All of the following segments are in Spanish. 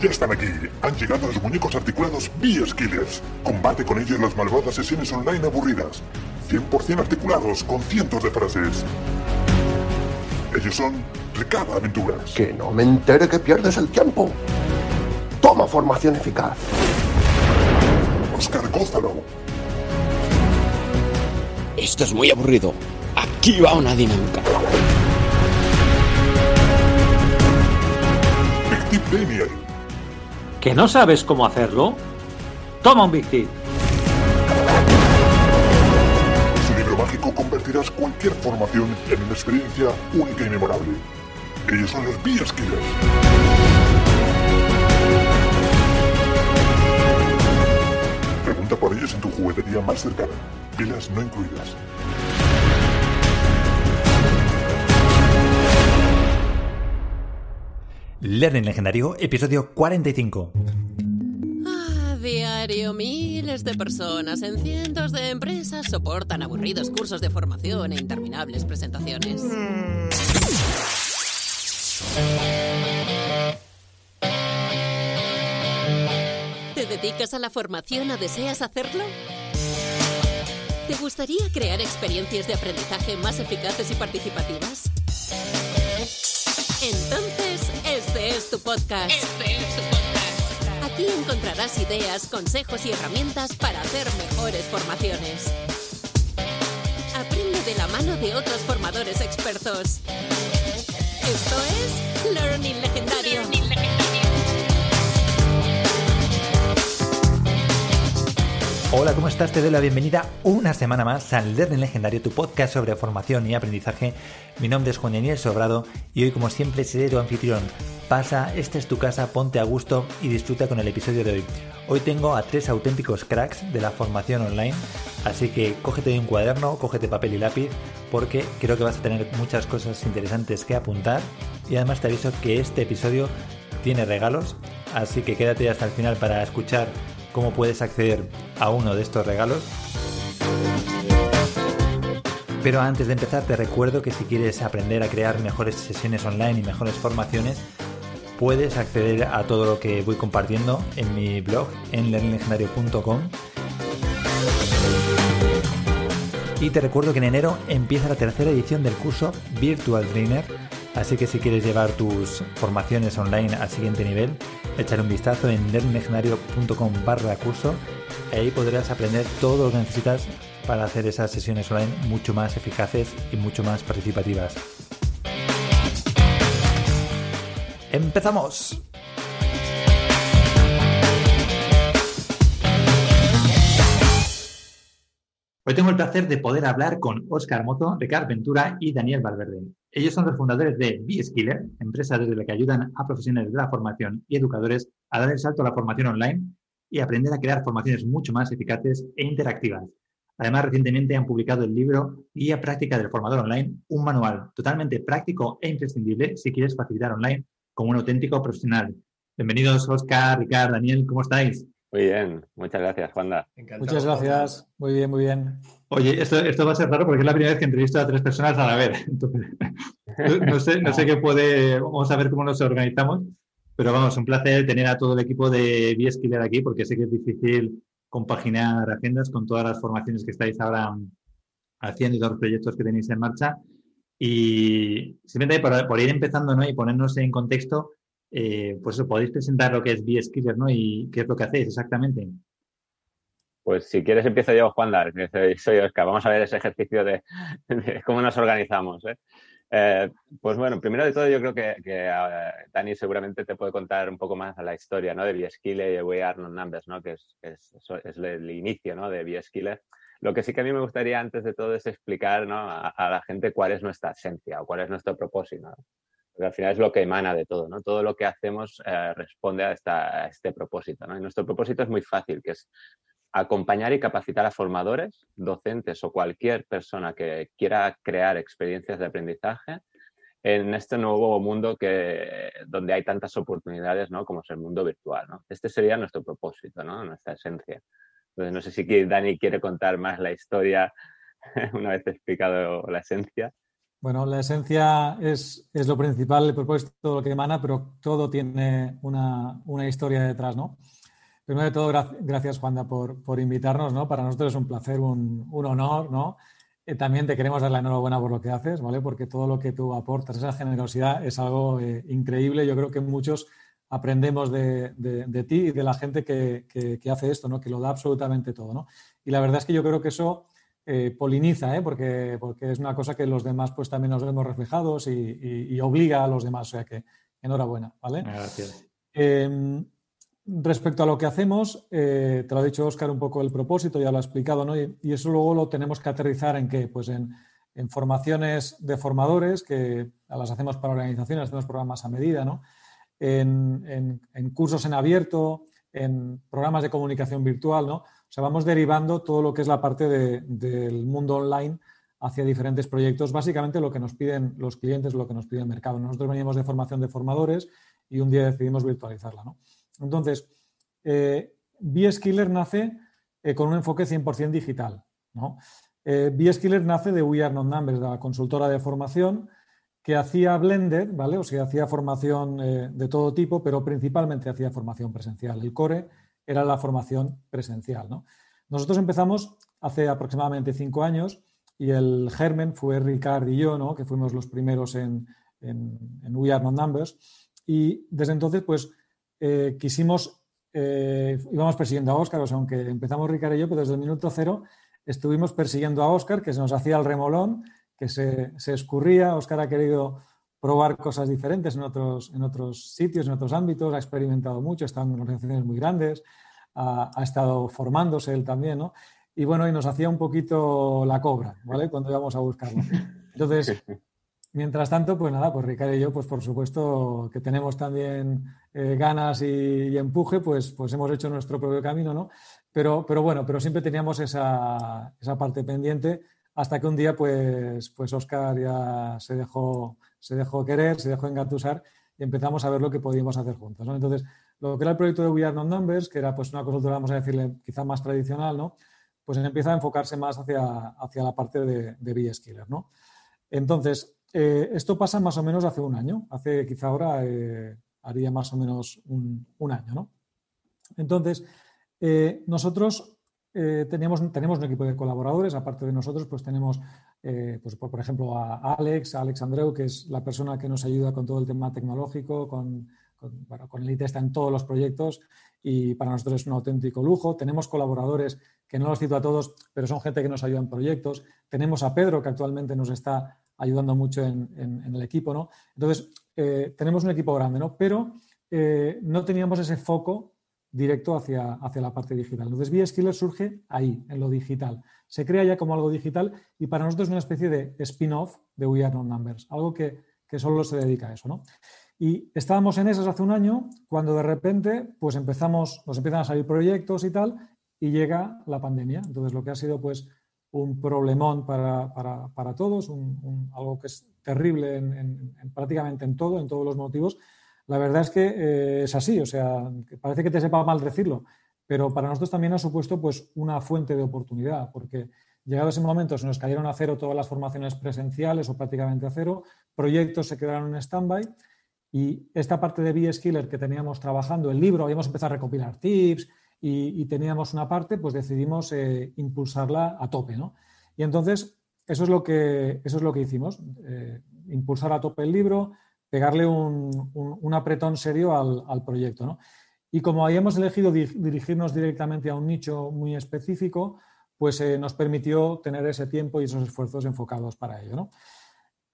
Ya están aquí. Han llegado los muñecos articulados B-Skillers. Combate con ellos las malvadas sesiones online aburridas. 100% articulados con cientos de frases. Ellos son Ricardo Aventuras. Que no me entere que pierdes el tiempo. Toma formación eficaz. Oscar Gózalo. Esto es muy aburrido. Aquí va una dinámica. Big Tip Daniel. ¿Que no sabes cómo hacerlo? Toma un Big Tip. Su libro mágico convertirás cualquier formación en una experiencia única y memorable. Ellos son los B-Skillers. Pregunta por ellos en tu juguetería más cercana. Pilas no incluidas. Learning Legendario, episodio 45. A diario, miles de personas en cientos de empresas soportan aburridos cursos de formación e interminables presentaciones. ¿Te dedicas a la formación o deseas hacerlo? ¿Te gustaría crear experiencias de aprendizaje más eficaces y participativas? Entonces, este es tu podcast. Aquí encontrarás ideas, consejos y herramientas para hacer mejores formaciones. Aprende de la mano de otros formadores expertos. Esto es Learning Legendario. Hola, ¿cómo estás? Te doy la bienvenida una semana más al Learning Legendario, tu podcast sobre formación y aprendizaje. Mi nombre es Juan Daniel Sobrado y hoy, como siempre, seré tu anfitrión. Pasa, esta es tu casa, ponte a gusto y disfruta con el episodio de hoy. Hoy tengo a tres auténticos cracks de la formación online, así que cógete un cuaderno, cógete papel y lápiz, porque creo que vas a tener muchas cosas interesantes que apuntar. Y además te aviso que este episodio tiene regalos, así que quédate hasta el final para escuchar cómo puedes acceder a uno de estos regalos. Pero antes de empezar te recuerdo que si quieres aprender a crear mejores sesiones online y mejores formaciones, puedes acceder a todo lo que voy compartiendo en mi blog en learninglegendario.com. Y te recuerdo que en enero empieza la tercera edición del curso Virtual Trainer, así que si quieres llevar tus formaciones online al siguiente nivel, echar un vistazo en learninglegendario.com barra curso y ahí podrás aprender todo lo que necesitas para hacer esas sesiones online mucho más eficaces y mucho más participativas. ¡Empezamos! Hoy tengo el placer de poder hablar con Oscar Moto, Ricardo Ventura y Daniel Valverde. Ellos son los fundadores de B-Skiller, empresa desde la que ayudan a profesionales de la formación y educadores a dar el salto a la formación online y aprender a crear formaciones mucho más eficaces e interactivas. Además, recientemente han publicado el libro Guía Práctica del Formador Online, un manual totalmente práctico e imprescindible si quieres facilitar online como un auténtico profesional. Bienvenidos, Oscar, Ricardo, Daniel, ¿cómo estáis? Muy bien, muchas gracias, Juanda. Muchas gracias, muy bien, muy bien. Oye, esto, esto va a ser raro porque es la primera vez que entrevisto a tres personas a la vez. Entonces, no, sé, no sé qué puede, vamos a ver cómo nos organizamos, pero vamos, un placer tener a todo el equipo de B-Skiller aquí porque sé que es difícil compaginar agendas con todas las formaciones que estáis ahora haciendo y todos los proyectos que tenéis en marcha. Y simplemente por, por ir empezando ¿no? y ponernos en contexto, eh, pues podéis presentar lo que es B-Skiller ¿no? y qué es lo que hacéis exactamente. Pues si quieres empiezo yo, Juan Dar, soy Oscar. Vamos a ver ese ejercicio de, de cómo nos organizamos. ¿eh? Eh, pues bueno, primero de todo yo creo que, que uh, Dani seguramente te puede contar un poco más la historia ¿no? de B-Skiller y de We Are Not Numbers, ¿no? que es, es, es el inicio ¿no? de B-Skiller. Lo que sí que a mí me gustaría antes de todo es explicar ¿no? a, a, la gente cuál es nuestra esencia o cuál es nuestro propósito. ¿no? Porque al final es lo que emana de todo, ¿no? Todo lo que hacemos eh, responde a, esta, a, este propósito, ¿no? Y nuestro propósito es muy fácil, que es acompañar y capacitar a formadores, docentes o cualquier persona que quiera crear experiencias de aprendizaje en este nuevo mundo que, donde hay tantas oportunidades ¿no? como es el mundo virtual. ¿no? Este sería nuestro propósito, ¿no? nuestra esencia. Entonces, no sé si Dani quiere contar más la historia una vez explicado la esencia. Bueno, la esencia es, lo principal, el propósito, lo que emana, pero todo tiene una, historia detrás, ¿no? Primero de todo, gracias, Juanda, por, por, invitarnos, ¿no? Para nosotros es un placer, un, honor, ¿no? Eh, también te queremos dar la enhorabuena por lo que haces, ¿vale? Porque todo lo que tú aportas, esa generosidad, es algo eh, increíble. Yo creo que muchos aprendemos de, ti y de la gente que, que, hace esto, ¿no? Que lo da absolutamente todo, ¿no? Y la verdad es que yo creo que eso eh, poliniza, ¿eh? porque, porque es una cosa que los demás pues también nos vemos reflejados y, obliga a los demás. O sea que enhorabuena, ¿vale? Gracias. Respecto a lo que hacemos, eh, te lo ha dicho Óscar un poco el propósito, ya lo ha explicado, ¿no? Y, eso luego lo tenemos que aterrizar en qué? Pues en, formaciones de formadores, que las hacemos para organizaciones, hacemos programas a medida, ¿no? En, cursos en abierto, en programas de comunicación virtual, ¿no? O sea, vamos derivando todo lo que es la parte del mundo online hacia diferentes proyectos. Básicamente lo que nos piden los clientes, lo que nos pide el mercado. Nosotros veníamos de formación de formadores y un día decidimos virtualizarla. ¿no? Entonces, eh, B-Skiller nace eh, con un enfoque 100% digital. ¿no? Eh, B-Skiller nace de We Are Not Numbers, la consultora de formación que hacía blended, ¿vale? O sea, hacía formación eh, de todo tipo, pero principalmente hacía formación presencial. El core era la formación presencial. ¿no? Nosotros empezamos hace aproximadamente cinco años y el germen fue Ricard y yo, ¿no? que fuimos los primeros en, en, We Are Not Numbers. Y desde entonces, pues, eh, quisimos, eh, íbamos persiguiendo a Oscar, o sea, aunque empezamos Ricard y yo, pero desde el minuto cero estuvimos persiguiendo a Oscar, que se nos hacía el remolón, que se, se escurría. Oscar ha querido probar cosas diferentes en otros, en otros sitios, en otros ámbitos, ha experimentado mucho, está en organizaciones muy grandes, ha, estado formándose él también, ¿no? Y bueno, y nos hacía un poquito la cobra, ¿vale? Cuando íbamos a buscarlo. Entonces, mientras tanto, pues nada, pues Ricardo y yo, pues por supuesto que tenemos también eh, ganas y, empuje, pues, pues hemos hecho nuestro propio camino, ¿no? Pero, pero bueno, pero siempre teníamos esa, esa parte pendiente hasta que un día, pues, pues Oscar ya se dejó se dejó querer, se dejó engatusar y empezamos a ver lo que podíamos hacer juntos. Entonces, lo que era el proyecto de We Are Not Numbers, que era pues una consultora, vamos a decirle, quizá más tradicional, ¿no? pues empieza a enfocarse más hacia, hacia la parte de, de B-Skiller. ¿no? Entonces, eh, esto pasa más o menos hace un año, hace quizá ahora eh, haría más o menos un, año. ¿no? Entonces, eh, nosotros tenemos un equipo de colaboradores, aparte de nosotros, pues tenemos pues por, ejemplo, a Alex, a Alex Andreu, que es la persona que nos ayuda con todo el tema tecnológico, con, con, bueno, con el IT está en todos los proyectos y para nosotros es un auténtico lujo. Tenemos colaboradores que no los cito a todos, pero son gente que nos ayuda en proyectos. Tenemos a Pedro, que actualmente nos está ayudando mucho en, el equipo, ¿no? Entonces, eh, tenemos un equipo grande, ¿no? Pero eh, no teníamos ese foco directo hacia, hacia la parte digital. Entonces, B-Skiller surge ahí, en lo digital. Se crea ya como algo digital y para nosotros es una especie de spin-off de We Are Not Numbers, algo que, que, solo se dedica a eso. ¿no? Y estábamos en esas hace un año cuando de repente pues empezamos, nos empiezan a salir proyectos y tal y llega la pandemia. Entonces, lo que ha sido pues un problemón para, para, para todos, algo que es terrible en, prácticamente en todo, en todos los motivos, la verdad es que eh, es así, o sea, parece que te sepa mal decirlo, pero para nosotros también ha supuesto pues una fuente de oportunidad, porque llegado ese momento se nos cayeron a cero todas las formaciones presenciales o prácticamente a cero, proyectos se quedaron en stand-by y esta parte de B-Skiller que teníamos trabajando, el libro, habíamos empezado a recopilar tips y, teníamos una parte, pues decidimos eh, impulsarla a tope, ¿no? Y entonces eso es lo que, eso es lo que hicimos, eh, impulsar a tope el libro, pegarle un, apretón serio al, proyecto. Y como habíamos elegido dirigirnos directamente a un nicho muy específico, pues eh, nos permitió tener ese tiempo y esos esfuerzos enfocados para ello.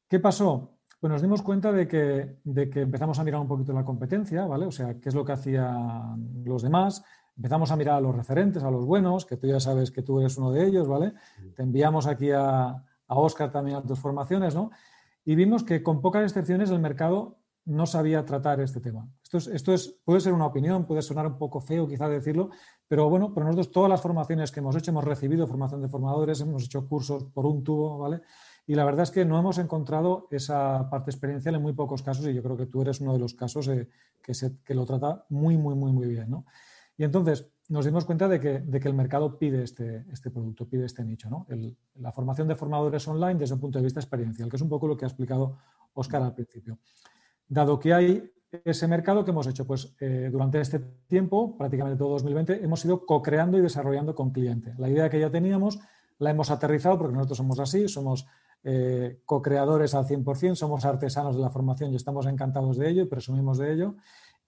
¿Qué pasó? Pues nos dimos cuenta de que, de que empezamos a mirar un poquito la competencia, ¿vale? O sea, qué es lo que hacían los demás. Empezamos a mirar a los referentes, a los buenos, que tú ya sabes que tú eres uno de ellos, ¿vale? Te enviamos aquí a, a Oscar también a tus formaciones, ¿no? y vimos que con pocas excepciones el mercado no sabía tratar este tema. Esto, es, esto es, puede ser una opinión, puede sonar un poco feo quizá decirlo, pero bueno, para nosotros todas las formaciones que hemos hecho, hemos recibido formación de formadores, hemos hecho cursos por un tubo, ¿vale? Y la verdad es que no hemos encontrado esa parte experiencial en muy pocos casos y yo creo que tú eres uno de los casos eh, que, se, que, lo trata muy, muy, muy, muy bien, ¿no? Y entonces nos dimos cuenta de que, el mercado pide este, este, producto, pide este nicho, ¿no? la formación de formadores online desde un punto de vista experiencial, que es un poco lo que ha explicado Oscar al principio. Dado que hay ese mercado que hemos hecho, pues eh, durante este tiempo, prácticamente todo 2020, hemos ido co-creando y desarrollando con cliente. La idea que ya teníamos la hemos aterrizado porque nosotros somos así, somos eh, co-creadores al 100%, somos artesanos de la formación y estamos encantados de ello y presumimos de ello.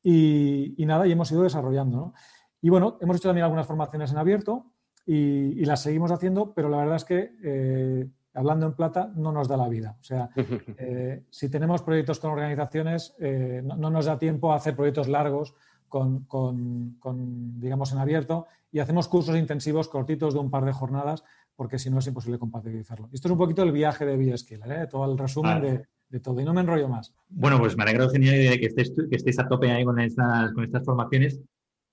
Y, nada, y hemos ido desarrollando. Y bueno, hemos hecho también algunas formaciones en abierto y, las seguimos haciendo, pero la verdad es que, eh, hablando en plata, no nos da la vida. O sea, eh, si tenemos proyectos con organizaciones, eh, no, nos da tiempo a hacer proyectos largos con, digamos, en abierto y hacemos cursos intensivos cortitos de un par de jornadas porque si no es imposible compatibilizarlo. Esto es un poquito el viaje de BioSkill, todo el resumen de, todo y no me enrollo más. Bueno, pues me alegro genial de que estéis, que estéis a tope ahí con estas, con estas formaciones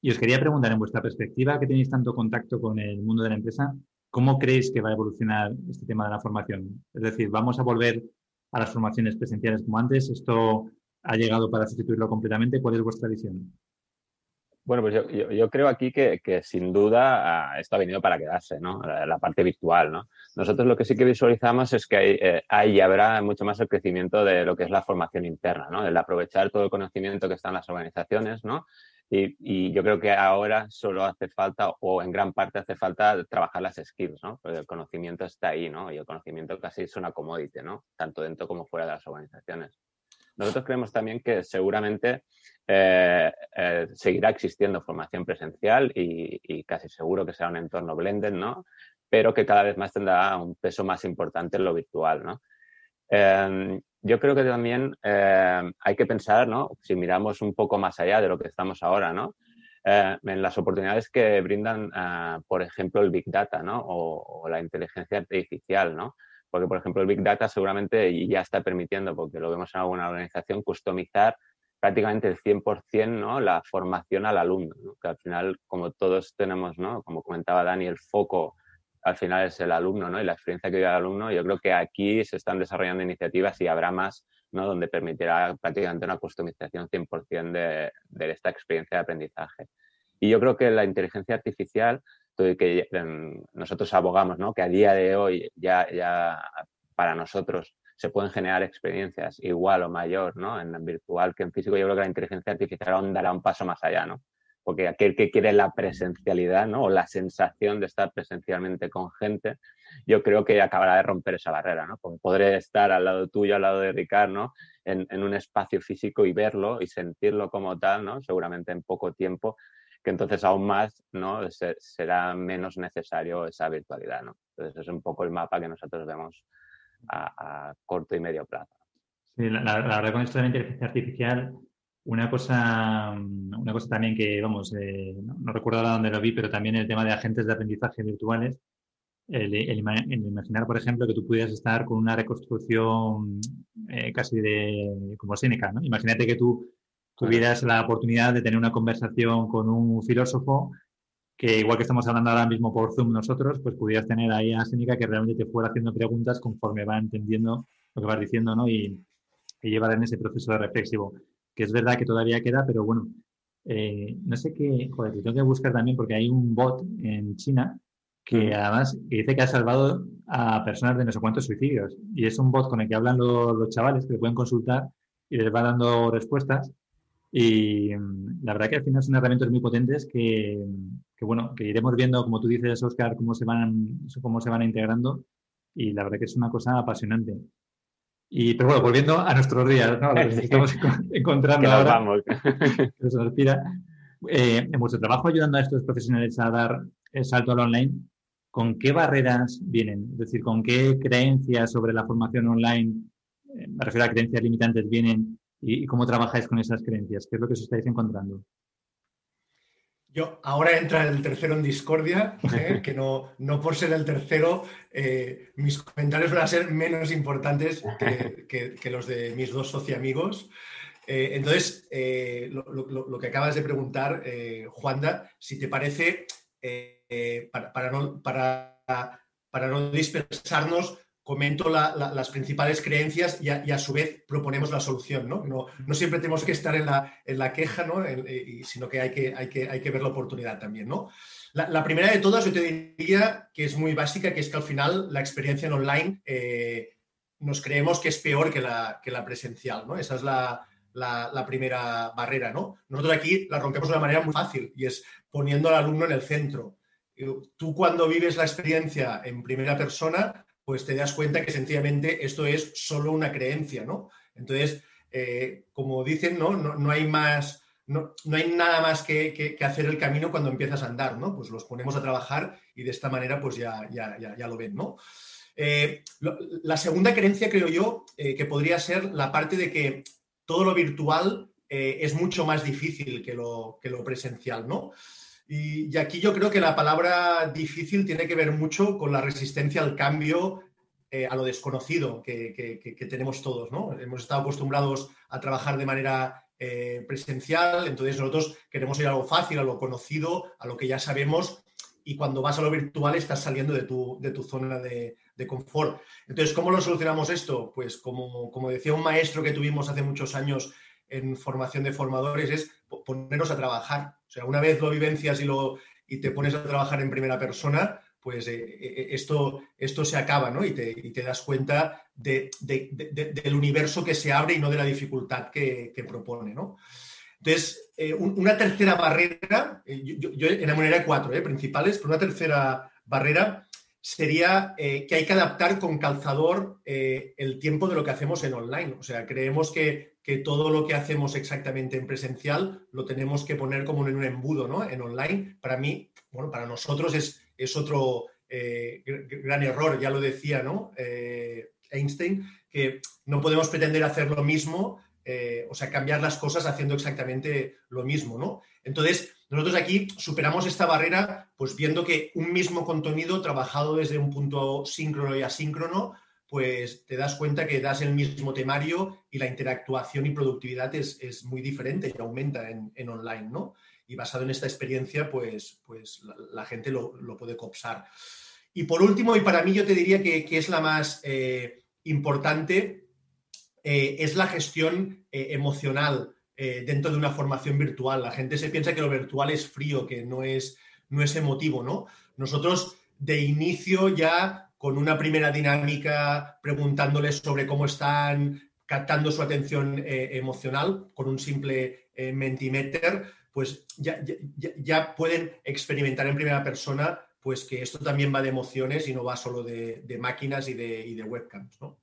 y os quería preguntar, en vuestra perspectiva, que tenéis tanto contacto con el mundo de la empresa, ¿cómo creéis que va a evolucionar este tema de la formación? Es decir, ¿vamos a volver a las formaciones presenciales como antes? ¿Esto ha llegado para sustituirlo completamente? ¿Cuál es vuestra visión? Bueno, pues yo, creo aquí que, sin duda ah, esto ha venido para quedarse, ¿no? La, parte virtual, ¿no? Nosotros lo que sí que visualizamos es que hay, eh, y habrá mucho más el crecimiento de lo que es la formación interna, ¿no? El aprovechar todo el conocimiento que está en las organizaciones, ¿no? Y, yo creo que ahora solo hace falta, o en gran parte hace falta, trabajar las skills, ¿no? Porque el conocimiento está ahí, ¿no? Y el conocimiento casi es una commodity, ¿no? Tanto dentro como fuera de las organizaciones. Nosotros creemos también que seguramente eh, eh, seguirá existiendo formación presencial y, casi seguro que será un entorno blended, ¿no? Pero que cada vez más tendrá un peso más importante en lo virtual, ¿no? Em, yo creo que también em, hay que pensar, ¿no? Si miramos un poco más allá de lo que estamos ahora, ¿no? Eh, en las oportunidades que brindan, ah, por ejemplo, el Big Data, ¿no? O, la inteligencia artificial, ¿no? Porque, por ejemplo, el Big Data seguramente ya está permitiendo, porque lo vemos en alguna organización, customizar prácticamente el 100% ¿no? la formación al alumno, que al final, como todos tenemos, ¿no? como comentaba Dani, el foco al final es el alumno ¿no? y la experiencia que vive el alumno. Yo creo que aquí se están desarrollando iniciativas y habrá más ¿no? donde permitirá prácticamente una customización 100% de, de esta experiencia de aprendizaje. Y yo creo que la inteligencia artificial, que em, nosotros abogamos, ¿no? que a día de hoy ya, para nosotros se pueden generar experiencias igual o mayor ¿no? en virtual que en físico, yo creo que la inteligencia artificial dará un paso más allá. ¿no? Porque aquel que quiere la presencialidad ¿no? o la sensación de estar presencialmente con gente, yo creo que acabará de romper esa barrera, ¿no? Porque podré estar al lado tuyo, al lado de Ricardo, en, en, un espacio físico y verlo y sentirlo como tal, ¿no? seguramente en poco tiempo, que entonces aún más ¿no? será menos necesario esa virtualidad. ¿no? Entonces es un poco el mapa que nosotros vemos a, corto y medio plazo. Sí, la, la verdad con esto de la inteligencia artificial una cosa, mm, una cosa también que, vamos, eh, no, recuerdo ahora dónde lo vi, pero también el tema de agentes de aprendizaje virtuales. El, imaginar, por ejemplo, que tú pudieras estar con una reconstrucción eh, casi de como Seneca, ¿no? Imagínate que tú tuvieras la oportunidad de tener una conversación con un filósofo que igual que estamos hablando ahora mismo por Zoom nosotros, pues pudieras tener ahí a Seneca que realmente te fuera haciendo preguntas conforme va entendiendo lo que vas diciendo, ¿no? Y, y llevar en ese proceso de reflexivo que es verdad que todavía queda, pero bueno, eh, no sé qué, joder, te tengo que buscar también porque hay un bot en China que además dice que ha salvado a personas de no sé cuántos suicidios. Y es un bot con el que hablan los, chavales, que le pueden consultar y les va dando respuestas. Y mm, la verdad que al final son herramientas muy potentes que, que, bueno, que iremos viendo, como tú dices, Oscar, cómo se van, cómo se van integrando. Y la verdad que es una cosa apasionante. Y, pero bueno, volviendo a nuestros días, ¿no? Estamos encontrando ahora, vamos. que nos inspira. Eh, en vuestro trabajo ayudando a estos profesionales a dar el salto al online, ¿con qué barreras vienen? Es decir, ¿con qué creencias sobre la formación online, eh, me refiero a creencias limitantes, vienen y, y, cómo trabajáis con esas creencias? ¿Qué es lo que os estáis encontrando? Yo, ahora entra el tercero en discordia, ¿eh? que no, no por ser el tercero, eh, mis comentarios van a ser menos importantes que, los de mis dos sociamigos. Eh, entonces, lo, que acabas de preguntar, Juanda, si te parece, para, no, para, para, no, dispersarnos, comento las principales creencias y a, su vez proponemos la solución, ¿no? No, siempre tenemos que estar en la, en la queja, ¿no? sino que hay, que hay, que hay que ver la oportunidad también, ¿no? La, primera de todas yo te diría que es muy básica, que es que al final la experiencia en online eh, nos creemos que es peor que la, que la presencial, ¿no? Esa es la, la, primera barrera, ¿no? Nosotros aquí la rompemos de una manera muy fácil y es poniendo al alumno en el centro. Tú cuando vives la experiencia en primera persona, pues te das cuenta que sencillamente esto es solo una creencia, ¿no? Entonces, eh, como dicen, ¿no? No, hay más, no, hay nada más que, hacer el camino cuando empiezas a andar, ¿no? Pues los ponemos a trabajar y de esta manera pues ya, ya, ya, lo ven, ¿no? Eh, la segunda creencia, creo yo, eh, que podría ser la parte de que todo lo virtual es mucho más difícil que lo, que lo presencial, ¿no? Y, aquí yo creo que la palabra difícil tiene que ver mucho con la resistencia al cambio, eh, a lo desconocido que, tenemos todos, ¿no? Hemos estado acostumbrados a trabajar de manera eh, presencial, entonces nosotros queremos ir a lo fácil, a lo conocido, a lo que ya sabemos, y cuando vas a lo virtual estás saliendo de tu, de tu zona de, confort. Entonces, ¿cómo lo solucionamos esto? Pues como, como decía un maestro que tuvimos hace muchos años en formación de formadores, es ponernos a trabajar. O sea, una vez lo vivencias y, lo, y te pones a trabajar en primera persona, pues eh, eh, esto, esto se acaba, ¿no? Y te, das cuenta del universo que se abre y no de la dificultad que, propone, ¿no? Entonces, eh, una tercera barrera, yo, yo, en la manera cuatro principales, pero una tercera barrera sería que hay que adaptar con calzador el tiempo de lo que hacemos en online. O sea, creemos que que todo lo que hacemos exactamente en presencial lo tenemos que poner como en un embudo, ¿no? En online. Para mí, bueno, para nosotros es, es otro eh, gran error, ya lo decía, ¿no? Eh, Einstein, que no podemos pretender hacer lo mismo, eh, o sea, cambiar las cosas haciendo exactamente lo mismo, ¿no? Entonces, nosotros aquí superamos esta barrera, pues viendo que un mismo contenido trabajado desde un punto síncrono y asíncrono, pues te das cuenta que das el mismo temario y la interactuación y productividad es, muy diferente y aumenta en, online, ¿no? Y basado en esta experiencia, pues, pues la, gente lo, puede copsar. Y por último, y para mí yo te diría que, es la más eh, importante, eh, es la gestión eh, emocional dentro de una formación virtual. La gente se piensa que lo virtual es frío, que no es, no es emotivo, ¿no? Nosotros de inicio ya con una primera dinámica preguntándoles sobre cómo están captando su atención eh, emocional con un simple eh, mentimeter, pues ya, pueden experimentar en primera persona pues que esto también va de emociones y no va solo de, máquinas y de, y de, webcams, ¿no?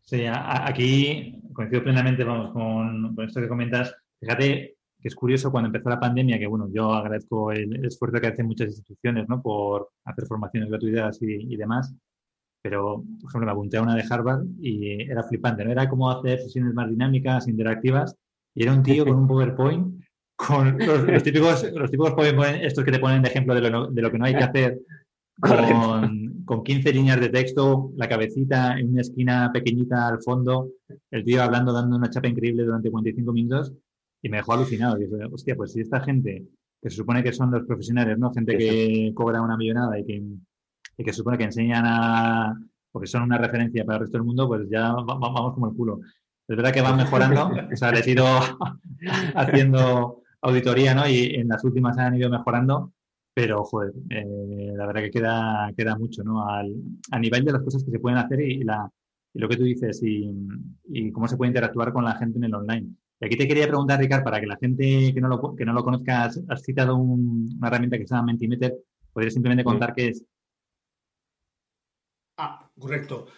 Sí, aquí coincido plenamente vamos, con, esto que comentas. Fíjate que es curioso cuando empezó la pandemia, que bueno, yo agradezco el, esfuerzo que hacen muchas instituciones ¿no? por hacer formaciones gratuitas y, demás, pero por ejemplo me apunté a una de Harvard y era flipante, ¿no? Era como hacer sesiones más dinámicas, interactivas, y era un tío con un PowerPoint, con los, típicos, los típicos PowerPoint, estos que te ponen de ejemplo de lo, de lo que no hay que hacer, con, con 15 líneas de texto, la cabecita en una esquina pequeñita al fondo, el tío hablando, dando una chapa increíble durante 45 minutos, y me dejó alucinado. Y dije, hostia, pues si esta gente, que se supone que son los profesionales, ¿no? Gente que cobra una millonada y que, y que se supone que enseñan a, porque son una referencia para el resto del mundo, pues ya vamos como el culo. Es verdad que van mejorando, o sea, les he ido haciendo auditoría, ¿no? Y en las últimas han ido mejorando, pero, joder, eh, la verdad que queda, queda mucho, ¿no? Al, a nivel de las cosas que se pueden hacer y, la, y lo que tú dices y, y, cómo se puede interactuar con la gente en el online. Y aquí te quería preguntar, Ricard, para que la gente que no lo, que no lo conozca, has, citado una herramienta que se llama Mentimeter. ¿Podrías simplemente contar qué es? Ah, correcto.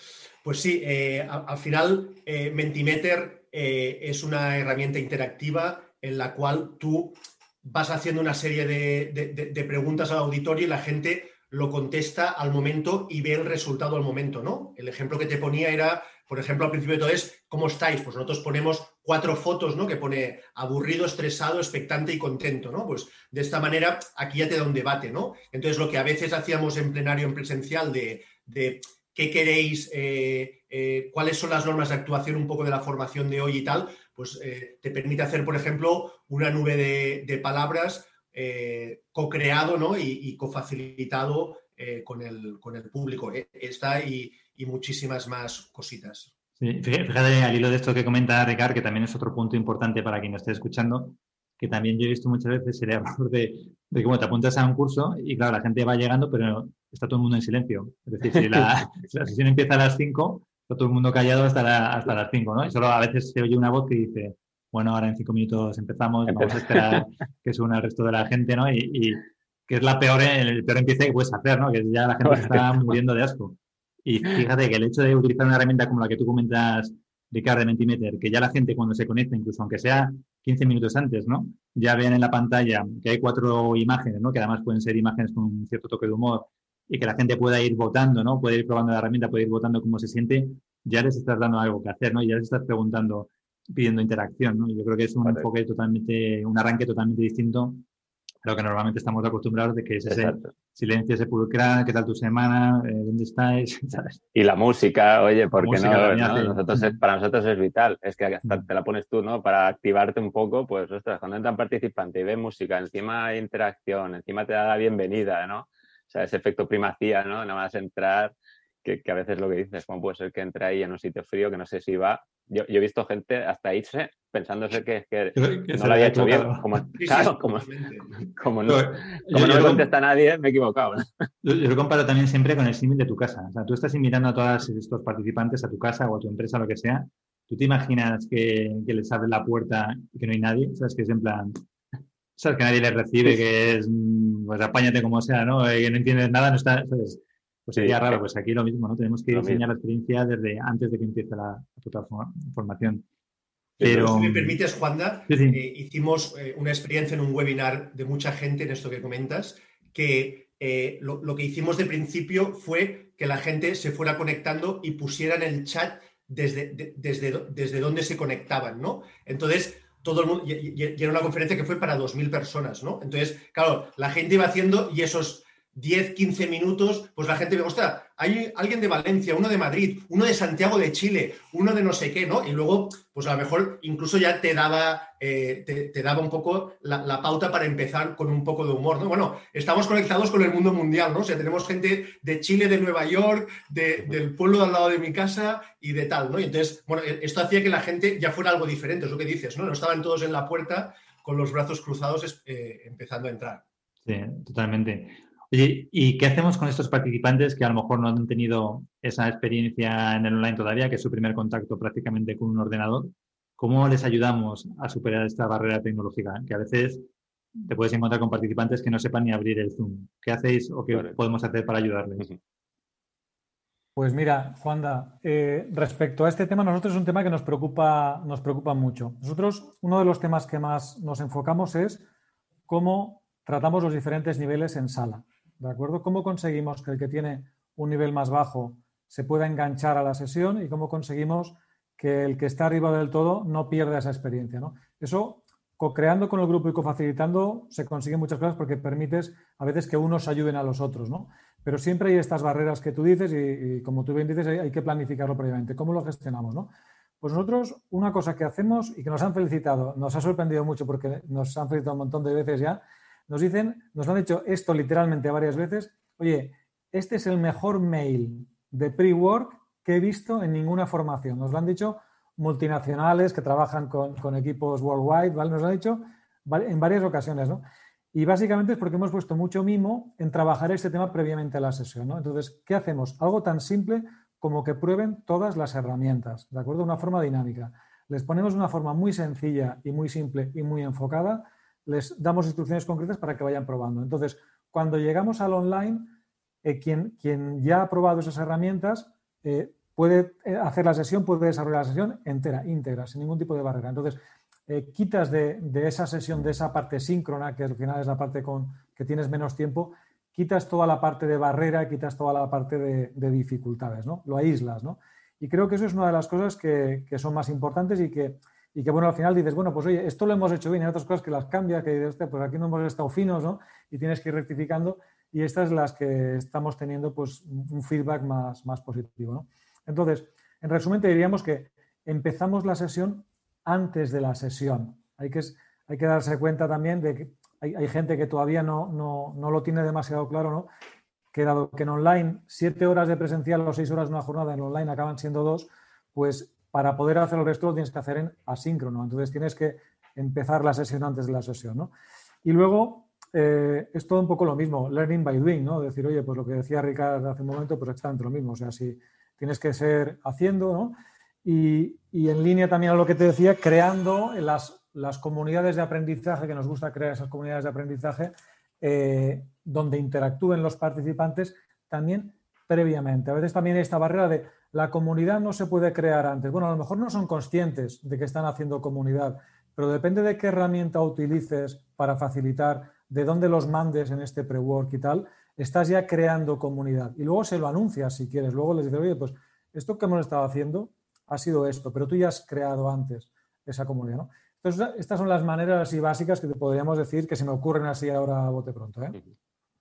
Pues sí, eh, al final eh, Mentimeter eh, es una herramienta interactiva en la cual tú vas haciendo una serie de, preguntas al auditorio y la gente lo contesta al momento y ve el resultado al momento, ¿no? El ejemplo que te ponía era, por ejemplo, al principio de todo es, ¿cómo estáis? Pues nosotros ponemos cuatro fotos, ¿no? Que pone aburrido, estresado, expectante y contento, ¿no? Pues de esta manera aquí ya te da un debate, ¿no? Entonces lo que a veces hacíamos en plenario, en presencial, de, qué queréis, eh, eh, cuáles son las normas de actuación un poco de la formación de hoy y tal, pues eh, te permite hacer, por ejemplo, una nube de, palabras co-creado ¿no? y, y co-facilitado con el, con, el, público. Está y, y muchísimas más cositas. Sí, fíjate al hilo de esto que comenta Ricard, que también es otro punto importante para quien nos esté escuchando, que también yo he visto muchas veces el error de, de que te apuntas a un curso y claro, la gente va llegando, pero está todo el mundo en silencio. Es decir, si la, sesión empieza a las 5, está todo el mundo callado hasta, hasta las 5, ¿no? Y solo a veces se oye una voz que dice, bueno, ahora en cinco minutos empezamos, vamos a esperar que suena el resto de la gente, ¿no? Y, que es la peor, el peor empiece que puedes hacer, ¿no? Que ya la gente está muriendo de asco. Y fíjate que el hecho de utilizar una herramienta como la que tú comentas, Ricardo, de Mentimeter, que ya la gente cuando se conecta, incluso aunque sea 15 minutos antes, ¿no? Ya vean en la pantalla que hay cuatro imágenes, ¿no? Que además pueden ser imágenes con un cierto toque de humor y que la gente pueda ir votando, ¿no? Puede ir probando la herramienta, puede ir votando cómo se siente, ya les estás dando algo que hacer, ¿no? Ya les estás preguntando, pidiendo interacción, ¿no? Yo creo que es un enfoque totalmente, un arranque totalmente distinto lo que normalmente estamos acostumbrados de que es ese silencio sepulcral, qué tal tu semana, eh, dónde estáis, Y la música, oye, porque no, Nosotros para nosotros es vital, es que hasta te la pones tú, ¿no? Para activarte un poco, pues, ostras, cuando entran participantes y ven música, encima hay interacción, encima te da la bienvenida, ¿no? O sea, ese efecto primacía, ¿no? Nada más entrar, que, que a veces lo que dices, ¿cómo puede ser que entre ahí en un sitio frío que no sé si va yo, he visto gente hasta irse pensándose que, que, no lo había hecho bien. Como, claro, como, como, no, como no me contesta nadie, me he equivocado. Yo, lo comparo también siempre con el símil de tu casa. O sea, tú estás invitando a todos estos participantes a tu casa o a tu empresa, lo que sea. ¿Tú te imaginas que, que les abre la puerta y que no hay nadie? ¿Sabes? Que es en plan, ¿sabes? Que nadie les recibe, que es, mm, pues apáñate como sea, ¿no? Que no entiendes nada, no está, ¿sabes? Pues sería raro, pues aquí lo mismo, ¿no? Tenemos que diseñar la experiencia desde antes de que empiece la, total formación. Pero, si me permites, Juanda, eh, hicimos eh, una experiencia en un webinar de mucha gente en esto que comentas, que eh, lo, que hicimos de principio fue que la gente se fuera conectando y pusiera en el chat desde, desde, desde dónde se conectaban, ¿no? Entonces, todo el mundo, y, y, era una conferencia que fue para 2.000 personas, ¿no? Entonces, claro, la gente iba haciendo y esos 10, 15 minutos, pues la gente me gusta, hay alguien de Valencia, uno de Madrid, uno de Santiago de Chile, uno de no sé qué, ¿no? Y luego, pues a lo mejor incluso ya te daba, eh, te, daba un poco la, pauta para empezar con un poco de humor, ¿no? Bueno, estamos conectados con el mundo mundial, ¿no? O sea, tenemos gente de Chile, de Nueva York, del pueblo al lado de mi casa y de tal, ¿no? Y entonces, bueno, esto hacía que la gente ya fuera algo diferente, es lo que dices, ¿no? No estaban todos en la puerta con los brazos cruzados eh, empezando a entrar. Sí, totalmente. ¿Y qué hacemos con estos participantes que a lo mejor no han tenido esa experiencia en el online todavía, que es su primer contacto prácticamente con un ordenador? ¿Cómo les ayudamos a superar esta barrera tecnológica? Que a veces te puedes encontrar con participantes que no sepan ni abrir el Zoom. ¿Qué hacéis o qué podemos hacer para ayudarles? Pues mira, Juanda, eh, respecto a este tema, nosotros es un tema que nos preocupa, nos preocupa mucho. Nosotros, uno de los temas que más nos enfocamos es cómo tratamos los diferentes niveles en sala. ¿De acuerdo? ¿Cómo conseguimos que el que tiene un nivel más bajo se pueda enganchar a la sesión y cómo conseguimos que el que está arriba del todo no pierda esa experiencia? ¿no? Eso, co-creando con el grupo y co-facilitando, se consiguen muchas cosas porque permites a veces que unos ayuden a los otros, ¿no? Pero siempre hay estas barreras que tú dices y, como tú bien dices, hay, que planificarlo previamente. ¿Cómo lo gestionamos? ¿no? Pues nosotros, una cosa que hacemos y que nos han felicitado, nos ha sorprendido mucho porque nos han felicitado un montón de veces ya, nos dicen, nos han dicho esto literalmente varias veces, oye, este es el mejor mail de pre-work que he visto en ninguna formación. Nos lo han dicho multinacionales que trabajan con, equipos worldwide, ¿vale? Nos lo han dicho en varias ocasiones, ¿no? Y básicamente es porque hemos puesto mucho mimo en trabajar este tema previamente a la sesión, ¿no? Entonces, ¿qué hacemos? Algo tan simple como que prueben todas las herramientas, ¿de acuerdo? Una forma dinámica. Les ponemos una forma muy sencilla y muy simple y muy enfocada les damos instrucciones concretas para que vayan probando. Entonces, cuando llegamos al online, eh, quien, quien, ya ha probado esas herramientas eh, puede eh, hacer la sesión, puede desarrollar la sesión entera, íntegra, sin ningún tipo de barrera. Entonces, quitas de, esa sesión, de esa parte síncrona, que al final es la parte con que tienes menos tiempo, quitas toda la parte de barrera, quitas toda la parte de, dificultades, ¿no? Lo aíslas, ¿no? Y creo que eso es una de las cosas que, que son más importantes y que y que bueno, al final dices, bueno, pues oye, esto lo hemos hecho bien, hay otras cosas que las cambias, que dices, pues aquí no hemos estado finos, ¿no? Y tienes que ir rectificando y estas las que estamos teniendo pues un feedback más, más positivo, ¿no? Entonces, en resumen, te diríamos que empezamos la sesión antes de la sesión. Hay que, hay que darse cuenta también de que hay, hay gente que todavía no, no, no, lo tiene demasiado claro, ¿no? que dado que en online siete horas de presencial o seis horas de una jornada en online acaban siendo dos, pues para poder hacer el resto lo tienes que hacer en asíncrono. Entonces tienes que empezar la sesión antes de la sesión. ¿no? Y luego eh, es todo un poco lo mismo, learning by doing, ¿no? Decir, oye, pues lo que decía Ricardo hace un momento, pues exactamente lo mismo. O sea, si tienes que ser haciendo, ¿no? Y, en línea también a lo que te decía, creando las, las, comunidades de aprendizaje, que nos gusta crear esas comunidades de aprendizaje, eh, donde interactúen los participantes también previamente. A veces también hay esta barrera de la comunidad no se puede crear antes. Bueno, a lo mejor no son conscientes de que están haciendo comunidad, pero depende de qué herramienta utilices para facilitar, de dónde los mandes en este pre-work y tal, estás ya creando comunidad. Y luego se lo anuncias si quieres. Luego les dices, oye, pues esto que hemos estado haciendo ha sido esto, pero tú ya has creado antes esa comunidad. ¿no? Entonces, estas son las maneras así básicas que te podríamos decir que se me ocurren así ahora a bote pronto. ¿eh?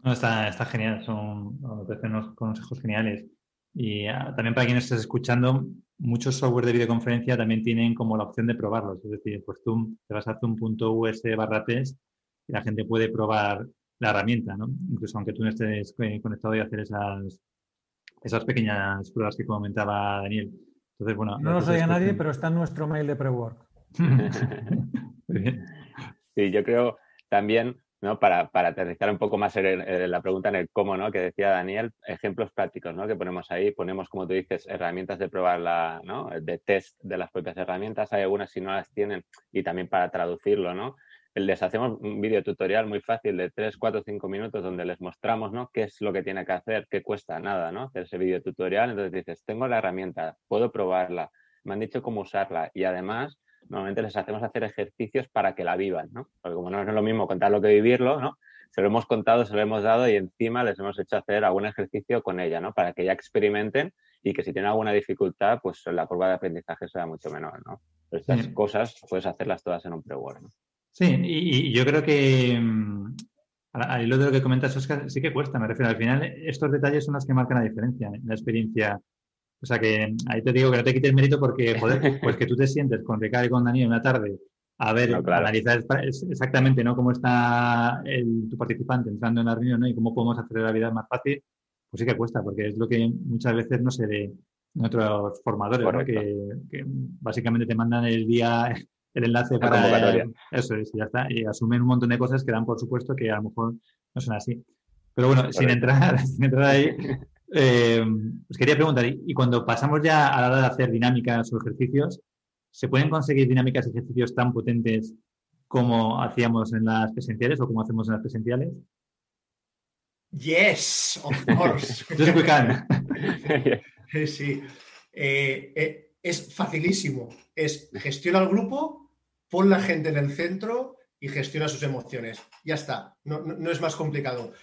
está, está, genial, son unos consejos geniales. Y ah, también para quienes estés escuchando, muchos software de videoconferencia también tienen como la opción de probarlos. Es decir, pues tú te vas a hacer un punto US barra test y la gente puede probar la herramienta, ¿no? Incluso aunque tú no estés conectado y hacer esas, esas pequeñas pruebas que comentaba Daniel. Entonces, bueno, no nos oye nadie, pero está en nuestro mail de pre-work. Sí, yo creo también ¿no? Para, para, aterrizar un poco más en, la pregunta en el cómo, ¿no? Que decía Daniel, ejemplos prácticos, ¿no? Que ponemos ahí, ponemos, como tú dices, herramientas de probar la, ¿no? De test de las propias herramientas, hay algunas si no las tienen y también para traducirlo, ¿no? Les hacemos un vídeo tutorial muy fácil de 3, 4, 5 minutos donde les mostramos, ¿no? Qué es lo que tiene que hacer, qué cuesta nada, ¿no? Hacer ese vídeo tutorial, entonces dices, tengo la herramienta, puedo probarla, me han dicho cómo usarla y además normalmente les hacemos hacer ejercicios para que la vivan, ¿no? Porque como no es lo mismo contarlo que vivirlo, ¿no? Se lo hemos contado, se lo hemos dado y encima les hemos hecho hacer algún ejercicio con ella, ¿no? Para que ya experimenten y que si tienen alguna dificultad, pues la curva de aprendizaje sea mucho menor, ¿no? Estas cosas puedes hacerlas todas en un pre-work, ¿no? Sí, y, yo creo que mm, al hilo de lo que comentas, Oscar, sí que cuesta, me refiero. Al final, estos detalles son los que marcan la diferencia en la experiencia o sea que ahí te digo que no te quites mérito porque, joder, pues que tú te sientes con Ricardo y con Daniel una tarde a ver, analizar exactamente ¿no? cómo está el, tu participante entrando en la reunión ¿no? y cómo podemos hacer la vida más fácil, pues sí que cuesta, porque es lo que muchas veces no se ve en otros formadores, ¿no? que, básicamente te mandan el día el enlace para eso es, ya está, y asumen un montón de cosas que dan por supuesto que a lo mejor no son así. Pero bueno, sin entrar, sin entrar ahí, eh, os quería preguntar, y cuando pasamos ya a la hora de hacer dinámicas o ejercicios, ¿se pueden conseguir dinámicas y ejercicios tan potentes como hacíamos en las presenciales o como hacemos en las presenciales? Yes, of course. Just we can. sí. Eh, eh, es facilísimo. Es gestiona el grupo, pon la gente en el centro y gestiona sus emociones. Ya está. No, es más complicado.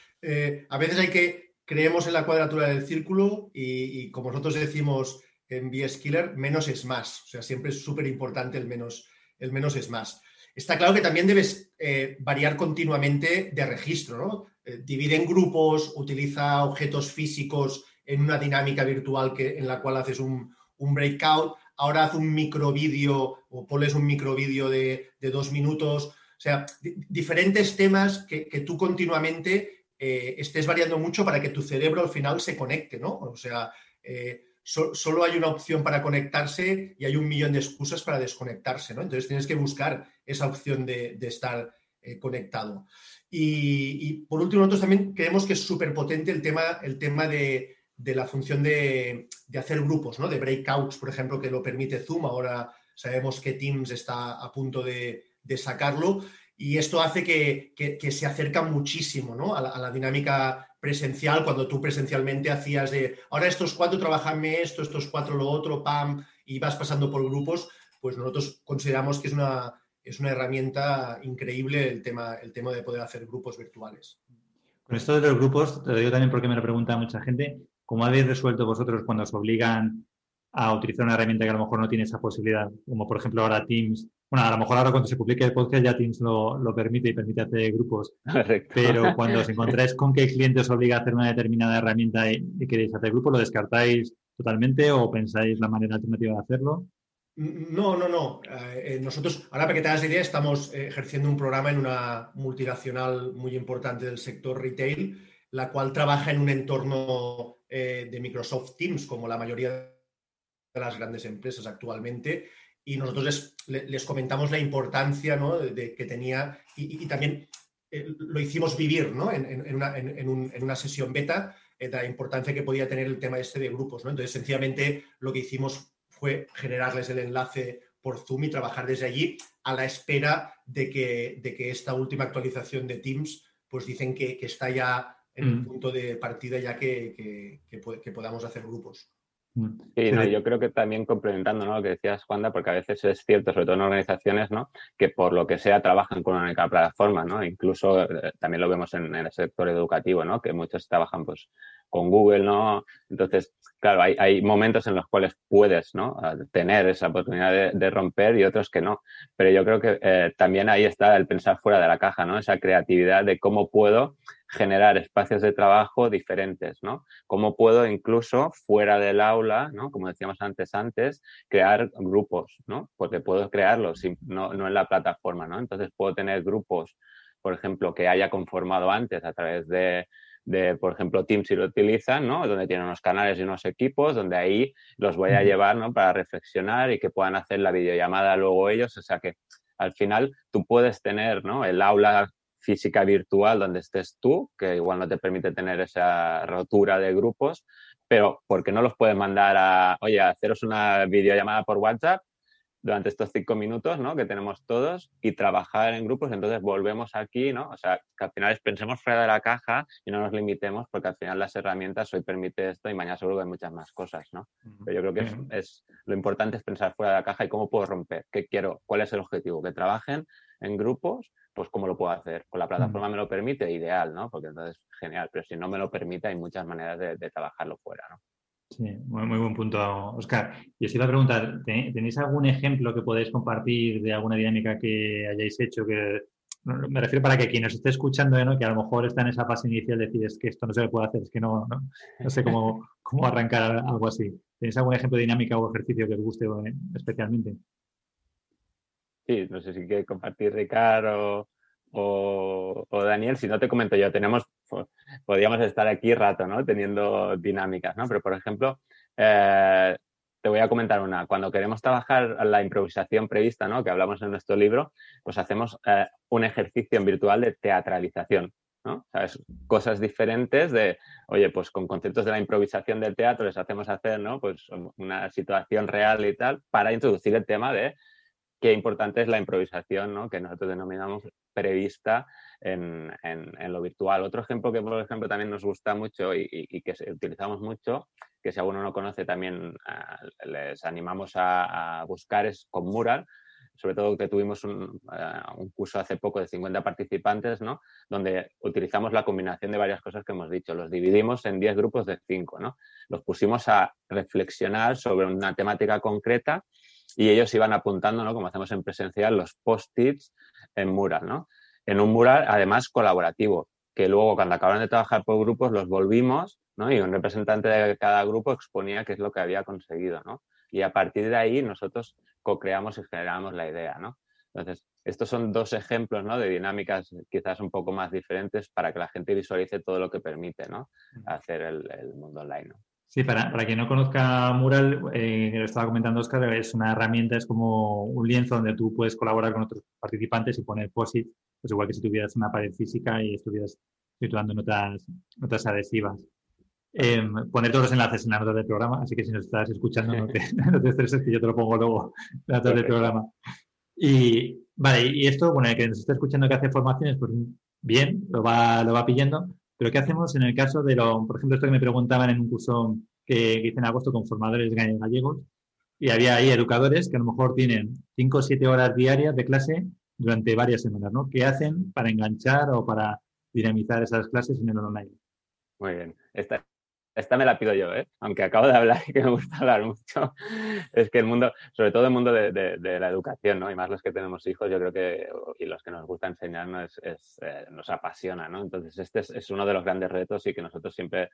a veces hay que creemos en la cuadratura del círculo y, como nosotros decimos en B-Skiller, menos es más. O sea, siempre es súper importante el menos, el menos es más. Está claro que también debes eh, variar continuamente de registro, ¿no? Eh, divide en grupos, utiliza objetos físicos en una dinámica virtual que, en la cual haces un, breakout. Ahora haz un microvídeo o pones un microvídeo de, de dos minutos. O sea, diferentes temas que, que tú continuamente eh, estés variando mucho para que tu cerebro al final se conecte, ¿no? O sea, eh, solo hay una opción para conectarse y hay un millón de excusas para desconectarse, ¿no? Entonces tienes que buscar esa opción de, estar eh, conectado. Y, por último, nosotros también creemos que es súper potente el tema, el tema de, la función de, hacer grupos, ¿no? De breakouts, por ejemplo, que lo permite Zoom. Ahora sabemos que Teams está a punto de, de sacarlo y esto hace que, se acerca muchísimo ¿no? a, la, dinámica presencial, cuando tú presencialmente hacías de, ahora estos cuatro trabajanme esto, estos cuatro lo otro, pam, y vas pasando por grupos, pues nosotros consideramos que es una, es una herramienta increíble el tema, el tema de poder hacer grupos virtuales. Con esto de los grupos, te lo digo también porque me lo pregunta mucha gente, ¿cómo habéis resuelto vosotros cuando os obligan a utilizar una herramienta que a lo mejor no tiene esa posibilidad, como por ejemplo ahora Teams. Bueno, a lo mejor ahora cuando se publique el podcast ya Teams lo, lo permite y permite hacer grupos. Pero cuando os encontráis con que el cliente os obliga a hacer una determinada herramienta y, queréis hacer grupo, ¿lo descartáis totalmente o pensáis la manera alternativa de hacerlo? No, no, no. Eh, nosotros, ahora para que te hagas idea, estamos eh, ejerciendo un programa en una multinacional muy importante del sector retail la cual trabaja en un entorno eh, de Microsoft Teams, como la mayoría de las grandes empresas actualmente. Y nosotros les, comentamos la importancia de, que tenía y, también eh, lo hicimos vivir ¿no? en, una, sesión beta, eh, la importancia que podía tener el tema este de grupos. ¿no? Entonces, sencillamente lo que hicimos fue generarles el enlace por Zoom y trabajar desde allí a la espera de que, de que esta última actualización de Teams, pues dicen que, que está ya en el mm. punto de partida ya que, que, podamos hacer grupos. Mm. Sí, yo creo que también complementando lo que decías, Juanda, porque a veces es cierto, sobre todo en organizaciones, ¿no? que por lo que sea trabajan con una única plataforma, ¿no? incluso eh, también lo vemos en, el sector educativo, ¿no? que muchos trabajan pues, con Google, ¿no? entonces, claro, hay, hay momentos en los cuales puedes ¿no? tener esa oportunidad de, romper y otros que no, pero yo creo que eh, también ahí está el pensar fuera de la caja, ¿no? esa creatividad de cómo puedo generar espacios de trabajo diferentes, ¿no? Cómo puedo incluso fuera del aula, ¿no? Como decíamos antes, antes, crear grupos, ¿no? Porque puedo crearlos, no, no en la plataforma, ¿no? Entonces puedo tener grupos, por ejemplo, que haya conformado antes a través de, de, por ejemplo, Teams si lo utilizan, ¿no? Donde tienen unos canales y unos equipos, donde ahí los voy a llevar, ¿no? Para reflexionar y que puedan hacer la videollamada luego ellos. O sea que al final tú puedes tener, ¿no? El aula física virtual donde estés tú, que igual no te permite tener esa rotura de grupos, pero porque no los puedes mandar a, oye, haceros una videollamada por WhatsApp durante estos cinco minutos, ¿no? Que tenemos todos y trabajar en grupos, entonces volvemos aquí, ¿no? O sea, que al final pensemos fuera de la caja y no nos limitemos porque al final las herramientas hoy permite esto y mañana seguro que hay muchas más cosas, ¿no? Pero yo creo que es, es, lo importante es pensar fuera de la caja y cómo puedo romper, qué quiero, cuál es el objetivo, que trabajen en grupos pues cómo lo puedo hacer. Con la plataforma me lo permite, ideal, ¿no? Porque entonces, genial, pero si no me lo permite, hay muchas maneras de, trabajarlo fuera, ¿no? Sí, muy, buen punto, Oscar. Y os iba a preguntar, ¿tenéis algún ejemplo que podéis compartir de alguna dinámica que hayáis hecho que me refiero para que quien nos esté escuchando, ¿no? que a lo mejor está en esa fase inicial de decir es que esto no se puede hacer, es que no, no, sé cómo, cómo arrancar algo así. ¿Tenéis algún ejemplo de dinámica o ejercicio que os guste eh, especialmente? Sí, no sé si quiere compartir Ricardo o, Daniel, si no te comento yo, tenemos, podríamos estar aquí rato, ¿no? Teniendo dinámicas, ¿no? Pero, por ejemplo, eh, te voy a comentar una. Cuando queremos trabajar la improvisación prevista, ¿no? Que hablamos en nuestro libro, pues hacemos eh, un ejercicio en virtual de teatralización. ¿no? ¿Sabes? Cosas diferentes de, oye, pues con conceptos de la improvisación del teatro les hacemos hacer, ¿no? Pues una situación real y tal, para introducir el tema de qué importante es la improvisación, ¿no? que nosotros denominamos prevista en, en, lo virtual. Otro ejemplo que, por ejemplo, también nos gusta mucho y, que utilizamos mucho, que si alguno no conoce también ah, les animamos a, buscar, es con Mural, sobre todo que tuvimos un, ah, un, curso hace poco de 50 participantes, ¿no? donde utilizamos la combinación de varias cosas que hemos dicho. Los dividimos en 10 grupos de 5. ¿no? Los pusimos a reflexionar sobre una temática concreta y ellos iban apuntando, ¿no? Como hacemos en presencial, los post-its en mural, ¿no? En un mural, además, colaborativo, que luego cuando acabaron de trabajar por grupos los volvimos, ¿no? Y un representante de cada grupo exponía qué es lo que había conseguido, ¿no? Y a partir de ahí nosotros co-creamos y generamos la idea, ¿no? Entonces, estos son dos ejemplos ¿no? de dinámicas quizás un poco más diferentes para que la gente visualice todo lo que permite ¿no? hacer el, el mundo online. ¿no? Sí, para, para quien no conozca Mural, eh, lo estaba comentando Oscar, es una herramienta, es como un lienzo donde tú puedes colaborar con otros participantes y poner POSIT, pues igual que si tuvieras una pared física y estuvieras situando notas, notas adhesivas. Eh, poner todos los enlaces en la nota del programa, así que si nos estás escuchando, no te, no te estreses, que yo te lo pongo luego en la nota del programa. Y vale, y esto, bueno, el que nos está escuchando que hace formaciones, pues bien, lo va, lo va pillando, pero ¿qué hacemos en el caso de lo, por ejemplo, esto que me preguntaban en un curso que, hice en agosto con formadores gallegos, y había ahí educadores que a lo mejor tienen 5 o 7 horas diarias de clase durante varias semanas, ¿no? ¿Qué hacen para enganchar o para dinamizar esas clases en el online? Muy bien. Esta, esta me la pido yo, ¿eh? aunque acabo de hablar y que me gusta hablar mucho, es que el mundo, sobre todo el mundo de, la educación, ¿no? y más los que tenemos hijos, yo creo que, y los que nos gusta enseñarnos, es, eh, nos apasiona. ¿no? Entonces, este es, es, uno de los grandes retos y que nosotros siempre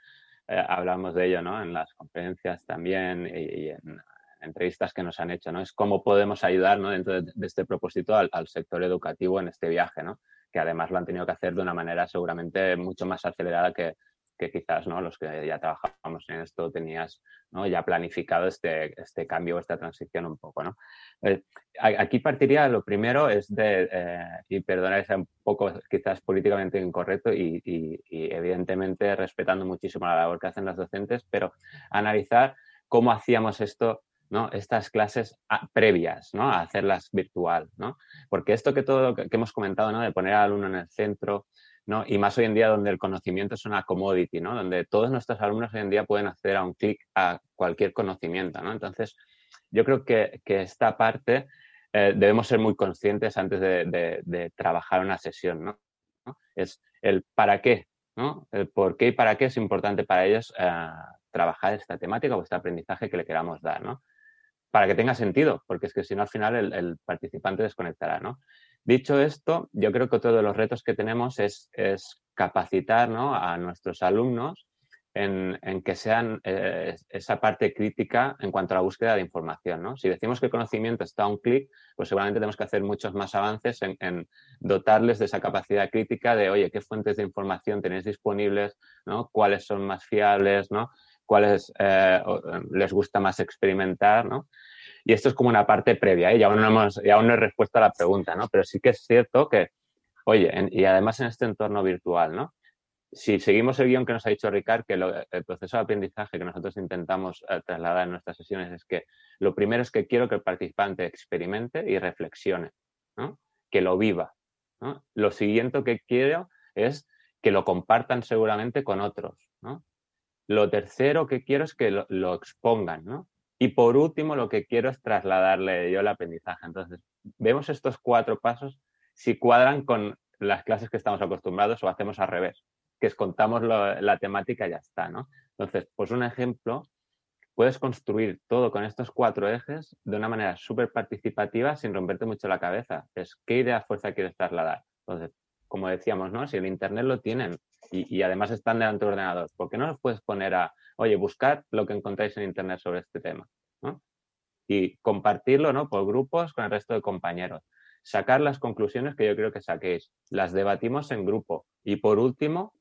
eh, hablamos de ello ¿no? en las conferencias también y, en entrevistas que nos han hecho, ¿no? Es cómo podemos ayudar ¿no? dentro de, este propósito al, al, sector educativo en este viaje, ¿no? que además lo han tenido que hacer de una manera seguramente mucho más acelerada que, que quizás ¿no? los que ya trabajamos en esto tenías ¿no? ya planificado este, este cambio, esta transición un poco. ¿no? Eh, aquí partiría, lo primero es de, eh, y perdonar, es un poco quizás políticamente incorrecto y, y, evidentemente respetando muchísimo la labor que hacen los docentes, pero analizar cómo hacíamos esto ¿no? estas clases previas ¿no? a hacerlas virtual. ¿no? Porque esto que todo que, que hemos comentado, ¿no? de poner al alumno en el centro, ¿no? Y más hoy en día donde el conocimiento es una commodity, ¿no? Donde todos nuestros alumnos hoy en día pueden acceder a un clic a cualquier conocimiento, ¿no? Entonces, yo creo que, que esta parte eh, debemos ser muy conscientes antes de, de, trabajar una sesión, ¿no? Es el para qué, ¿no? El por qué y para qué es importante para ellos eh, trabajar esta temática o este aprendizaje que le queramos dar, ¿no? Para que tenga sentido, porque es que si no al final el, el participante desconectará, ¿no? Dicho esto, yo creo que otro de los retos que tenemos es, capacitar a nuestros alumnos en, que sean eh, esa parte crítica en cuanto a la búsqueda de información. Si decimos que el conocimiento está a un clic, pues seguramente tenemos que hacer muchos más avances en, dotarles de esa capacidad crítica de, oye, ¿qué fuentes de información tenéis disponibles? ¿no? ¿Cuáles son más fiables? ¿no? ¿Cuáles eh, les gusta más experimentar? ¿no? Y esto es como una parte previa, ¿eh? y, aún no he respuesto a la pregunta, ¿no? Pero sí que es cierto que, oye, y además en este entorno virtual, ¿no? Si seguimos el guion que nos ha dicho Ricard, que el proceso de aprendizaje que nosotros intentamos eh, trasladar en nuestras sesiones es que lo primero es que quiero que el participante experimente y reflexione, ¿no? que lo viva. ¿no? Lo siguiente que quiero es que lo compartan seguramente con otros. ¿no? Lo tercero que quiero es que lo, lo expongan, ¿no? Y por último, lo que quiero es trasladarle yo el aprendizaje. Entonces, vemos estos cuatro pasos si cuadran con las clases que estamos acostumbrados o hacemos al revés, que es contamos la temática y ya está, ¿no? Entonces, pues un ejemplo, puedes construir todo con estos cuatro ejes de una manera súper participativa sin romperte mucho la cabeza. Es qué idea fuerza quieres trasladar. Entonces, como decíamos, ¿no? Si el Internet lo tienen y, además están delante del ordenador, ¿por qué no los puedes poner a oye, buscad lo que encontráis en Internet sobre este tema. Y compartirlo ¿no? por grupos con el resto de compañeros. Sacar las conclusiones que yo creo que saquéis. Las debatimos en grupo. Y por último,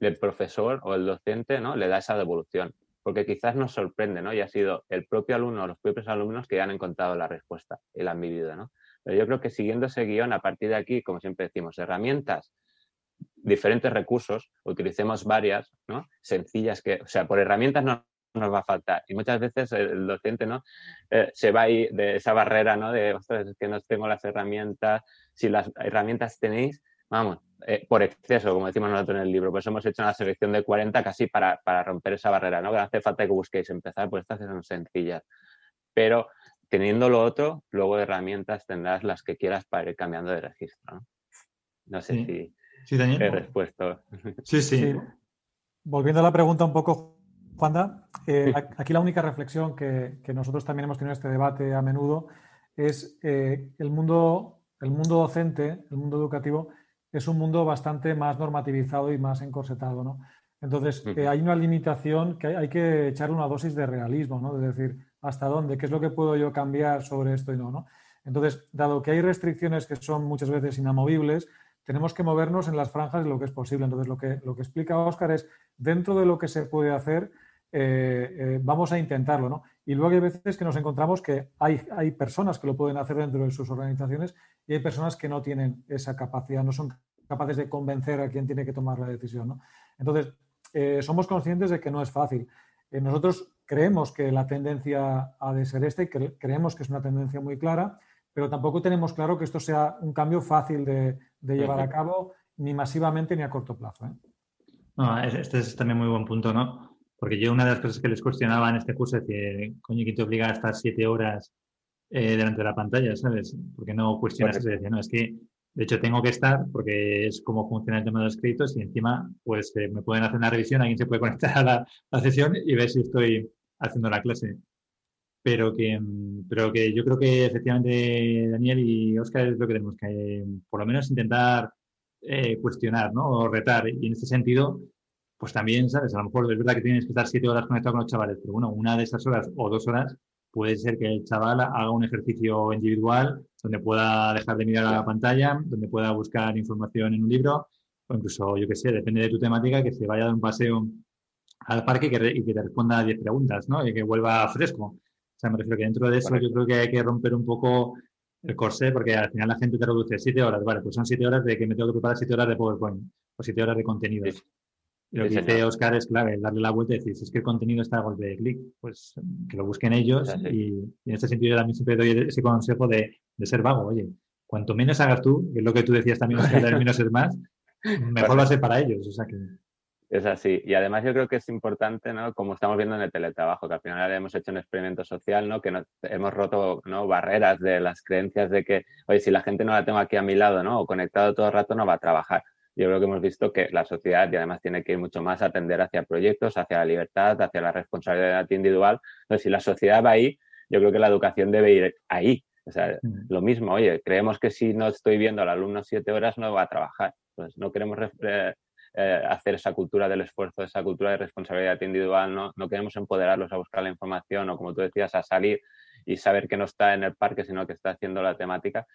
el profesor o el docente ¿no? le da esa devolución. Porque quizás nos sorprende, ¿no? Y ha sido el propio alumno o los propios alumnos que ya han encontrado la respuesta y la han vivido, ¿no? Pero yo creo que siguiendo ese guion, a partir de aquí, como siempre decimos, herramientas diferentes recursos, utilicemos varias, ¿no? Sencillas que, o sea, por herramientas no nos va a faltar. Y muchas veces el docente, ¿no? Eh, se va ahí de esa barrera, ¿no? De, ostras, es que no tengo las herramientas. Si las herramientas tenéis, vamos, eh, por exceso, como decimos nosotros en el libro. Pues hemos hecho una selección de 40 casi para, para romper esa barrera, ¿no? Que hace falta que busquéis empezar, pues estas son sencillas. Pero teniendo lo otro, luego de herramientas tendrás las que quieras para ir cambiando de registro, ¿no? No sé si Sí, Daniel. He respuesto. Sí, sí, Volviendo a la pregunta un poco, Juanda, eh, aquí la única reflexión que, nosotros también hemos tenido en este debate a menudo es eh, el mundo, el mundo docente, el mundo educativo, es un mundo bastante más normativizado y más encorsetado, ¿no? Entonces, eh, hay una limitación que hay, que echar una dosis de realismo, ¿no? Es decir, ¿hasta dónde? ¿Qué es lo que puedo yo cambiar sobre esto y no, no? Entonces, dado que hay restricciones que son muchas veces inamovibles, tenemos que movernos en las franjas de lo que es posible. Entonces, lo que, lo que explica Óscar es, dentro de lo que se puede hacer, eh, eh, vamos a intentarlo, ¿no? Y luego hay veces que nos encontramos que hay, hay personas que lo pueden hacer dentro de sus organizaciones y hay personas que no tienen esa capacidad, no son capaces de convencer a quien tiene que tomar la decisión, ¿no? Entonces, eh, somos conscientes de que no es fácil. nosotros creemos que la tendencia ha de ser esta y creemos que es una tendencia muy clara pero tampoco tenemos claro que esto sea un cambio fácil de, llevar a cabo, ni masivamente ni a corto plazo. ¿eh? No, este es también muy buen punto, ¿no? Porque yo una de las cosas que les cuestionaba en este curso es que, coño, ¿quién te obliga a estar siete horas eh, delante de la pantalla, ¿sabes? Porque no cuestionas eso. Decía, no, es que, de hecho, tengo que estar porque es como funciona el tema de los créditos y encima, pues, eh, me pueden hacer una revisión, alguien se puede conectar a la, la sesión y ver si estoy haciendo la clase pero que, pero que yo creo que efectivamente Daniel y Oscar es lo que tenemos que por lo menos intentar eh, cuestionar ¿no? o retar. Y en este sentido, pues también, ¿sabes? A lo mejor es verdad que tienes que estar siete horas conectado con los chavales, pero bueno, una de esas horas o dos horas puede ser que el chaval haga un ejercicio individual donde pueda dejar de mirar a la pantalla, donde pueda buscar información en un libro, o incluso, yo qué sé, depende de tu temática, que se vaya a dar un paseo al parque y que, y que te responda a 10 preguntas, ¿no? Y que vuelva fresco. Sea, me refiero que dentro de eso yo creo que hay que romper un poco el corsé, porque al final la gente te reduce 7 horas, vale, pues son 7 horas de que me tengo que preparar 7 horas de PowerPoint o 7 horas de contenidos. Lo que dice Oscar es clave, darle la vuelta y decir, si es que el contenido está a golpe de clic, pues que lo busquen ellos. Y, en este sentido yo también siempre doy ese consejo de, ser vago. Oye, cuanto menos hagas tú, que es lo que tú decías también, Oscar, menos es más, mejor va a ser para ellos. O sea que... Es así. Y además yo creo que es importante, ¿no? Como estamos viendo en el teletrabajo, que al final hemos hecho un experimento social, ¿no? Que hemos roto ¿no? barreras de las creencias de que, oye, si la gente no la tengo aquí a mi lado, ¿no? O conectado todo el rato, no va a trabajar yo creo que hemos visto que la sociedad y además tiene que ir mucho más a atender hacia proyectos, hacia la libertad, hacia la responsabilidad individual. Entonces, si la sociedad va ahí, yo creo que la educación debe ir ahí. O sea, lo mismo, oye, creemos que si no estoy viendo al alumno siete horas no va a trabajar. Entonces, no queremos eh, hacer esa cultura del esfuerzo, esa cultura de responsabilidad individual, ¿no? no queremos empoderarlos a buscar la información o, como tú decías, a salir y saber que no está en el parque, sino que está haciendo la temática.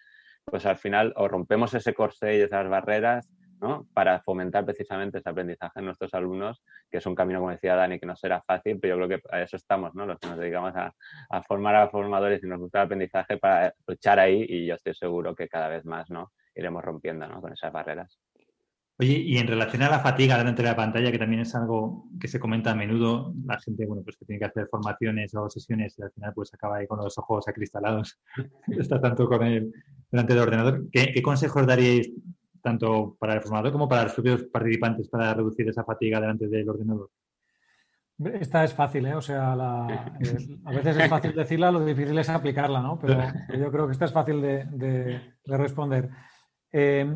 Pues al final o rompemos ese corsé y esas barreras para fomentar precisamente ese aprendizaje en nuestros alumnos, que es un camino, como decía Dani, que no será fácil, pero yo creo que a eso estamos, ¿no? los que nos dedicamos a, formar a formadores y nos gusta el aprendizaje para luchar ahí y yo estoy seguro que cada vez más ¿no? iremos rompiendo con esas barreras. Oye, y en relación a la fatiga delante de la pantalla, que también es algo que se comenta a menudo, la gente, bueno, pues que tiene que hacer formaciones o sesiones y al final pues acaba ahí con los ojos acristalados, está tanto con el delante del ordenador. ¿Qué, ¿Qué, consejos daríais tanto para el formador como para los propios participantes para reducir esa fatiga delante del ordenador? Esta es fácil, ¿eh? O sea, a veces es fácil decirla, lo difícil es aplicarla, ¿no? Pero yo creo que esta es fácil de, responder. Eh,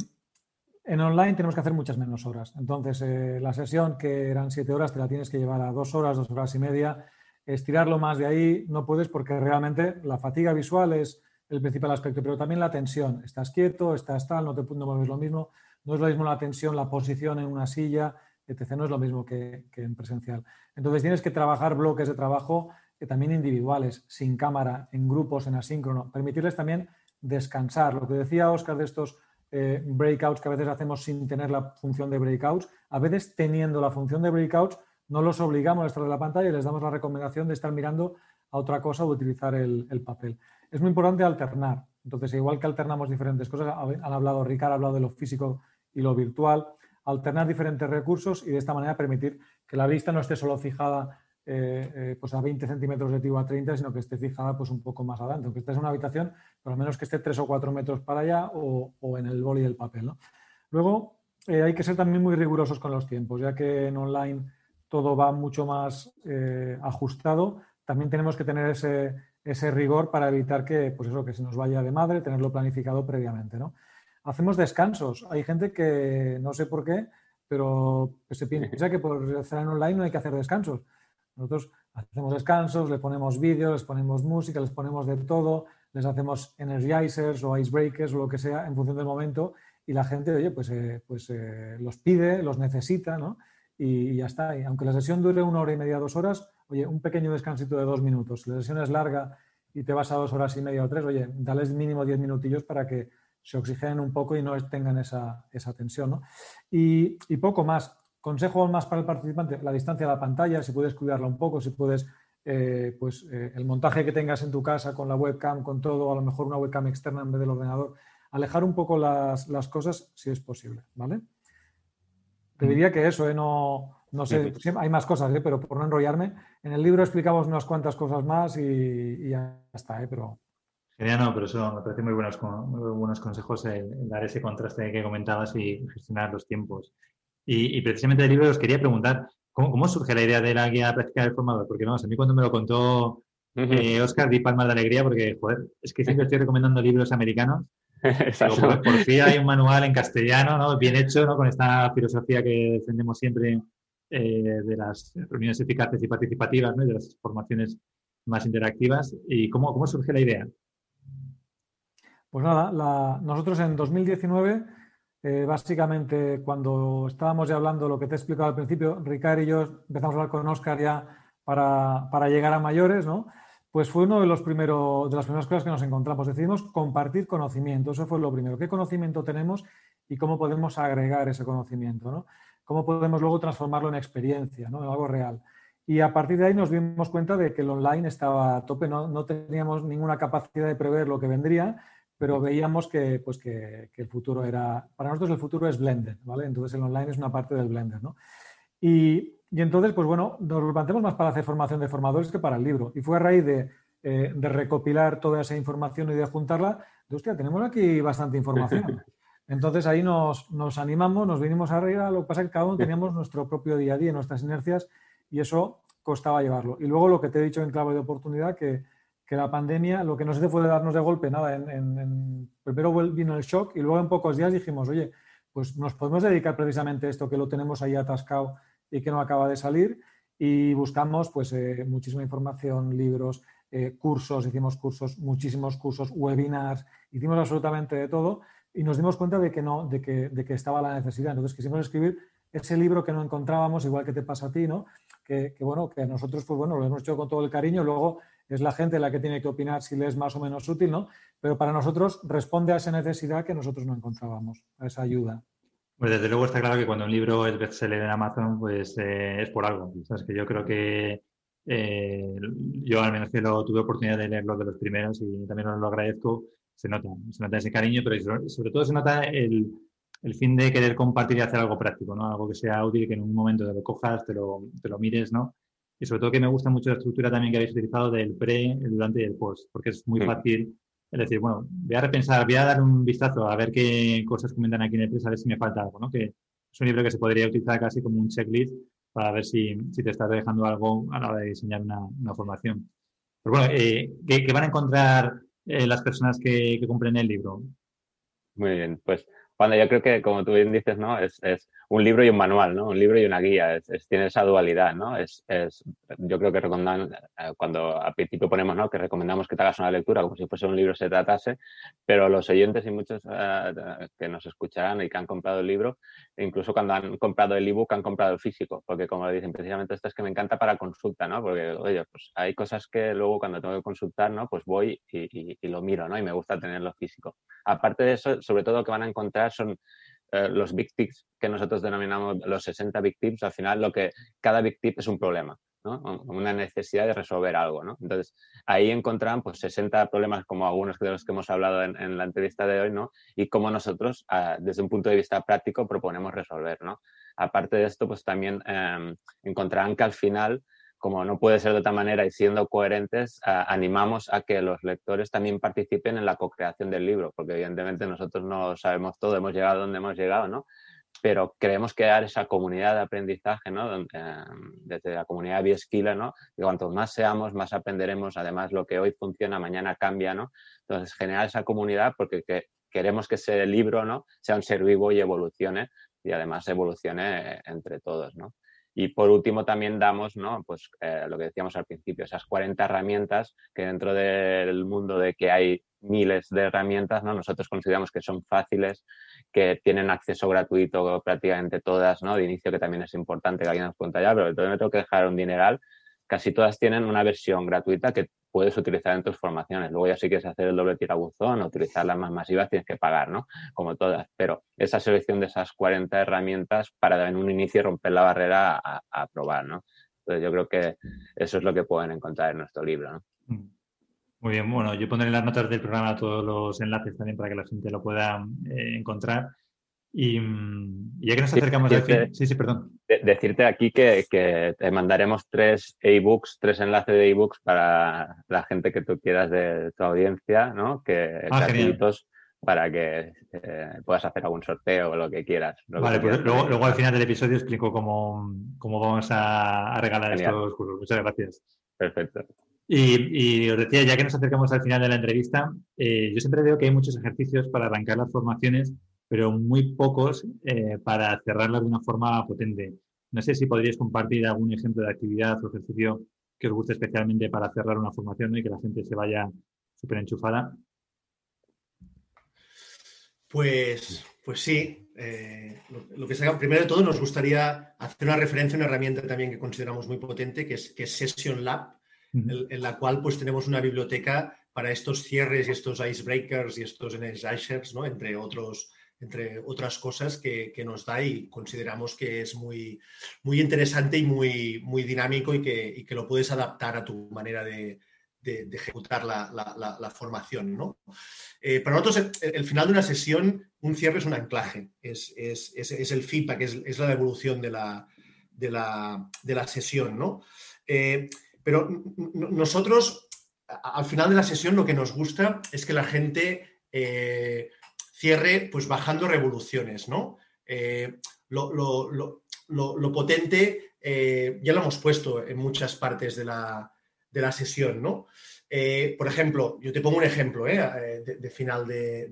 en online tenemos que hacer muchas menos horas. Entonces, eh, la sesión que eran siete horas te la tienes que llevar a dos horas, dos horas y media. Estirarlo más de ahí no puedes porque realmente la fatiga visual es el principal aspecto, pero también la tensión. Estás quieto, estás tal, no te no mueves lo mismo. No es lo mismo la tensión, la posición en una silla, etc. No es lo mismo que, en presencial. Entonces tienes que trabajar bloques de trabajo que también individuales, sin cámara, en grupos, en asíncrono. Permitirles también descansar. Lo que decía Oscar de estos eh, breakouts que a veces hacemos sin tener la función de breakouts, a veces teniendo la función de breakouts, no los obligamos a estar en la pantalla y les damos la recomendación de estar mirando a otra cosa o utilizar el papel es muy importante alternar. Entonces, igual que alternamos diferentes cosas, han hablado, Ricardo ha hablado de lo físico y lo virtual, alternar diferentes recursos y de esta manera permitir que la vista no esté solo fijada eh, eh, pues a 20 centímetros de ti o a 30, sino que esté fijada pues un poco más adelante. Aunque estés en una habitación, por lo menos que esté 3 o 4 metros para allá o, en el boli del papel. Luego, eh, hay que ser también muy rigurosos con los tiempos, ya que en online todo va mucho más ajustado. También tenemos que tener ese, ese rigor para evitar que, pues eso, que se nos vaya de madre, tenerlo planificado previamente, ¿no? Hacemos descansos. Hay gente que no sé por qué, pero se piensa que por hacer en online no hay que hacer descansos. Nosotros hacemos descansos, le ponemos vídeos, les ponemos música, les ponemos de todo, les hacemos energizers o icebreakers o lo que sea en función del momento y la gente, oye, pues, eh, pues eh, los pide, los necesita, ¿no? Y, ya está. Y aunque la sesión dure una hora y media, dos horas, oye, un pequeño descansito de dos minutos. Si la sesión es larga y te vas a dos horas y media o tres, oye, dales mínimo diez minutillos para que se oxigenen un poco y no tengan esa, tensión. ¿no? Y, poco más. Consejo más para el participante, la distancia de la pantalla, si puedes cuidarla un poco, si puedes, eh, pues eh, el montaje que tengas en tu casa con la webcam, con todo, a lo mejor una webcam externa en vez del ordenador, alejar un poco las, las cosas si es posible, ¿vale? Te diría que eso, ¿eh? no, no sé, hay más cosas, ¿eh? pero por no enrollarme, en el libro explicamos unas cuantas cosas más y, ya está, ¿eh? pero... Genial, no, pero eso me parece muy buenos, muy buenos consejos el, dar ese contraste que comentabas y gestionar los tiempos. Y, precisamente del libro os quería preguntar, ¿cómo, surge la idea de la guía práctica del formador? Porque no, a mí cuando me lo contó Oscar di palmas de alegría porque, joder, es que siempre estoy recomendando libros americanos por, fin hay un manual en castellano, ¿no? bien hecho, ¿no? con esta filosofía que defendemos siempre eh, de las reuniones eficaces y participativas, ¿no? de las formaciones más interactivas. ¿Y cómo, cómo surge la idea? Pues nada, nosotros en 2019, eh, básicamente cuando estábamos ya hablando lo que te he explicado al principio, Ricardo y yo empezamos a hablar con Oscar ya para, para llegar a mayores, ¿no? pues fue uno de los primeros, de las primeras cosas que nos encontramos. Decidimos compartir conocimiento, eso fue lo primero. ¿Qué conocimiento tenemos y cómo podemos agregar ese conocimiento? ¿no? ¿Cómo podemos luego transformarlo en experiencia, ¿no? en algo real? Y a partir de ahí nos dimos cuenta de que el online estaba a tope, no, no teníamos ninguna capacidad de prever lo que vendría, pero veíamos que, pues que, que, el futuro era, para nosotros el futuro es Blender, ¿vale? Entonces el online es una parte del Blender, ¿no? Y, y entonces, pues bueno, nos lo planteamos más para hacer formación de formadores que para el libro. Y fue a raíz de, eh, de recopilar toda esa información y de juntarla, de hostia, tenemos aquí bastante información. Entonces ahí nos, nos, animamos, nos vinimos arriba, lo que pasa es que cada uno teníamos nuestro propio día a día, nuestras inercias, y eso costaba llevarlo. Y luego lo que te he dicho en clave de oportunidad, que, que la pandemia lo que nos hizo fue darnos de golpe, nada, en, en, en, primero vino el shock y luego en pocos días dijimos, oye, pues nos podemos dedicar precisamente a esto que lo tenemos ahí atascado y que no acaba de salir. Y buscamos pues eh, muchísima información, libros, eh, cursos, hicimos cursos, muchísimos cursos, webinars, hicimos absolutamente de todo y nos dimos cuenta de que no, de que, de que estaba la necesidad. Entonces quisimos escribir ese libro que no encontrábamos, igual que te pasa a ti, ¿no? Que, que, bueno, que nosotros, pues bueno, lo hemos hecho con todo el cariño, luego es la gente la que tiene que opinar si le es más o menos útil, ¿no? Pero para nosotros responde a esa necesidad que nosotros no encontrábamos, a esa ayuda. Pues desde luego está claro que cuando un libro es bestseller en Amazon, pues eh, es por algo. ¿sabes? Que yo creo que eh, yo al menos que lo tuve oportunidad de leerlo de los primeros y también os lo agradezco, se nota, se nota ese cariño, pero sobre todo se nota el, el fin de querer compartir y hacer algo práctico, ¿no? Algo que sea útil, que en un momento te lo cojas, te lo, te lo mires, ¿no? Y sobre todo que me gusta mucho la estructura también que habéis utilizado del pre, el durante y el post, porque es muy fácil es decir, bueno, voy a repensar, voy a dar un vistazo a ver qué cosas comentan aquí en el test, a ver si me falta algo, ¿no? Que es un libro que se podría utilizar casi como un checklist para ver si, si te estás dejando algo a la hora de diseñar una, una formación. Pero bueno, eh, ¿qué, ¿qué, van a encontrar eh, las personas que, que compren el libro? Muy bien, pues cuando yo creo que, como tú bien dices, ¿no? Es, es un libro y un manual, ¿no? Un libro y una guía, es, tiene esa dualidad, ¿no? Es, yo creo que recomendamos, eh, cuando al principio ponemos, ¿no? Que recomendamos que te hagas una lectura como si fuese un libro se tratase, pero los oyentes y muchos uh, que nos escucharán y que han comprado el libro, incluso cuando han comprado el ebook, han comprado el físico, porque como dicen, precisamente esto es que me encanta para consulta, ¿no? Porque, oye, pues hay cosas que luego cuando tengo que consultar, ¿no? Pues voy y lo miro, ¿no? Y me gusta tenerlo físico. Aparte de eso, sobre todo que van a encontrar son eh, los big tips que nosotros denominamos los 60 big tips, al final lo que cada big tip es un problema, ¿no? una necesidad de resolver algo. ¿no? Entonces, ahí encontrarán pues, 60 problemas como algunos de los que hemos hablado en, en la entrevista de hoy ¿no? y cómo nosotros, uh, desde un punto de vista práctico, proponemos resolver. ¿no? Aparte de esto, pues también eh, encontrarán que al final como no puede ser de otra manera y siendo coherentes, animamos a que los lectores también participen en la co-creación del libro, porque evidentemente nosotros no sabemos todo, hemos llegado donde hemos llegado, ¿no? Pero queremos crear esa comunidad de aprendizaje, ¿no? Eh, desde la comunidad Bieskiller, ¿no? Y cuanto más seamos, más aprenderemos. Además, lo que hoy funciona, mañana cambia, ¿no? Entonces, generar esa comunidad porque que, queremos que ese libro, ¿no? Sea un ser vivo y evolucione y además evolucione entre todos, ¿no? Y por último también damos, ¿no? Pues eh, lo que decíamos al principio, esas 40 herramientas que dentro del mundo de que hay miles de herramientas, ¿no? Nosotros consideramos que son fáciles, que tienen acceso gratuito prácticamente todas, ¿no? De inicio que también es importante que alguien nos cuenta ya, pero todavía me tengo que dejar un dineral. Casi todas tienen una versión gratuita que puedes utilizar en tus formaciones. Luego ya si quieres hacer el doble tirabuzón o utilizar las más masivas tienes que pagar, ¿no? Como todas. Pero esa selección de esas 40 herramientas para en un inicio romper la barrera a, probar, ¿no? Entonces yo creo que eso es lo que pueden encontrar en nuestro libro, ¿no? Muy bien, bueno, yo pondré en las notas del programa todos los enlaces también para que la gente lo pueda eh, encontrar. Y, y, ya que nos acercamos decirte, al fin. Sí, sí, perdón. De, decirte aquí que, que, te mandaremos tres ebooks, tres enlaces de ebooks para la gente que tú quieras de tu audiencia, ¿no? Que ah, gratuitos para que eh, puedas hacer algún sorteo o lo que quieras. Lo vale, que pues quieras. luego, luego, al final del episodio explico cómo, cómo vamos a, a regalar Genial. estos cursos. Muchas gracias. Perfecto. Y, y, os decía, ya que nos acercamos al final de la entrevista, eh, yo siempre veo que hay muchos ejercicios para arrancar las formaciones pero muy pocos eh, para cerrarla de una forma potente. No sé si podríais compartir algún ejemplo de actividad o ejercicio que os guste especialmente para cerrar una formación ¿no? y que la gente se vaya súper enchufada. Pues, pues sí. Eh, lo, lo, que sea, primero de todo nos gustaría hacer una referencia a una herramienta también que consideramos muy potente, que es, que es Session Lab, en, la cual pues tenemos una biblioteca para estos cierres y estos icebreakers y estos energizers, ¿no? entre, otros, entre otras cosas que, nos da y consideramos que es muy, muy interesante y muy, muy dinámico y que, que lo puedes adaptar a tu manera de, ejecutar la, formación. ¿no? Eh, para nosotros, el, final de una sesión, un cierre es un anclaje, es, el feedback, es, la evolución de la, de la, sesión. ¿no? Eh, pero nosotros, al final de la sesión, lo que nos gusta es que la gente eh, cierre pues bajando revoluciones, ¿no? Eh, lo, potente ya lo hemos puesto en muchas partes de la, sesión, ¿no? por ejemplo, yo te pongo un ejemplo de, final de,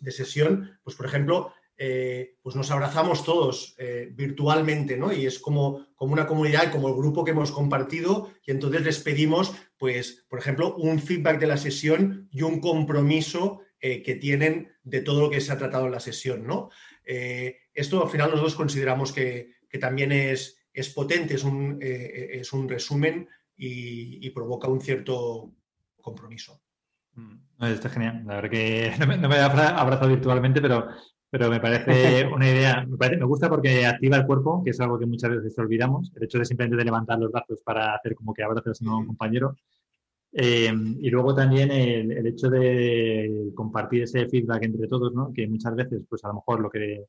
de, sesión, pues por ejemplo, eh, pues nos abrazamos todos eh, virtualmente, ¿no? Y es como, como una comunidad, como el grupo que hemos compartido, y entonces les pedimos, pues, por ejemplo, un feedback de la sesión y un compromiso eh, que tienen de todo lo que se ha tratado en la sesión, ¿no? esto al final nosotros consideramos que, también es, es, potente, es un, es un resumen y, provoca un cierto compromiso. Mm, está genial. La verdad que no me, no me he abrazado virtualmente, pero pero me parece una idea, me, gusta porque activa el cuerpo, que es algo que muchas veces olvidamos, el hecho de simplemente de levantar los brazos para hacer como que abrazas a un compañero. Eh, y luego también el, hecho de compartir ese feedback entre todos, ¿no? que muchas veces, pues a lo mejor lo que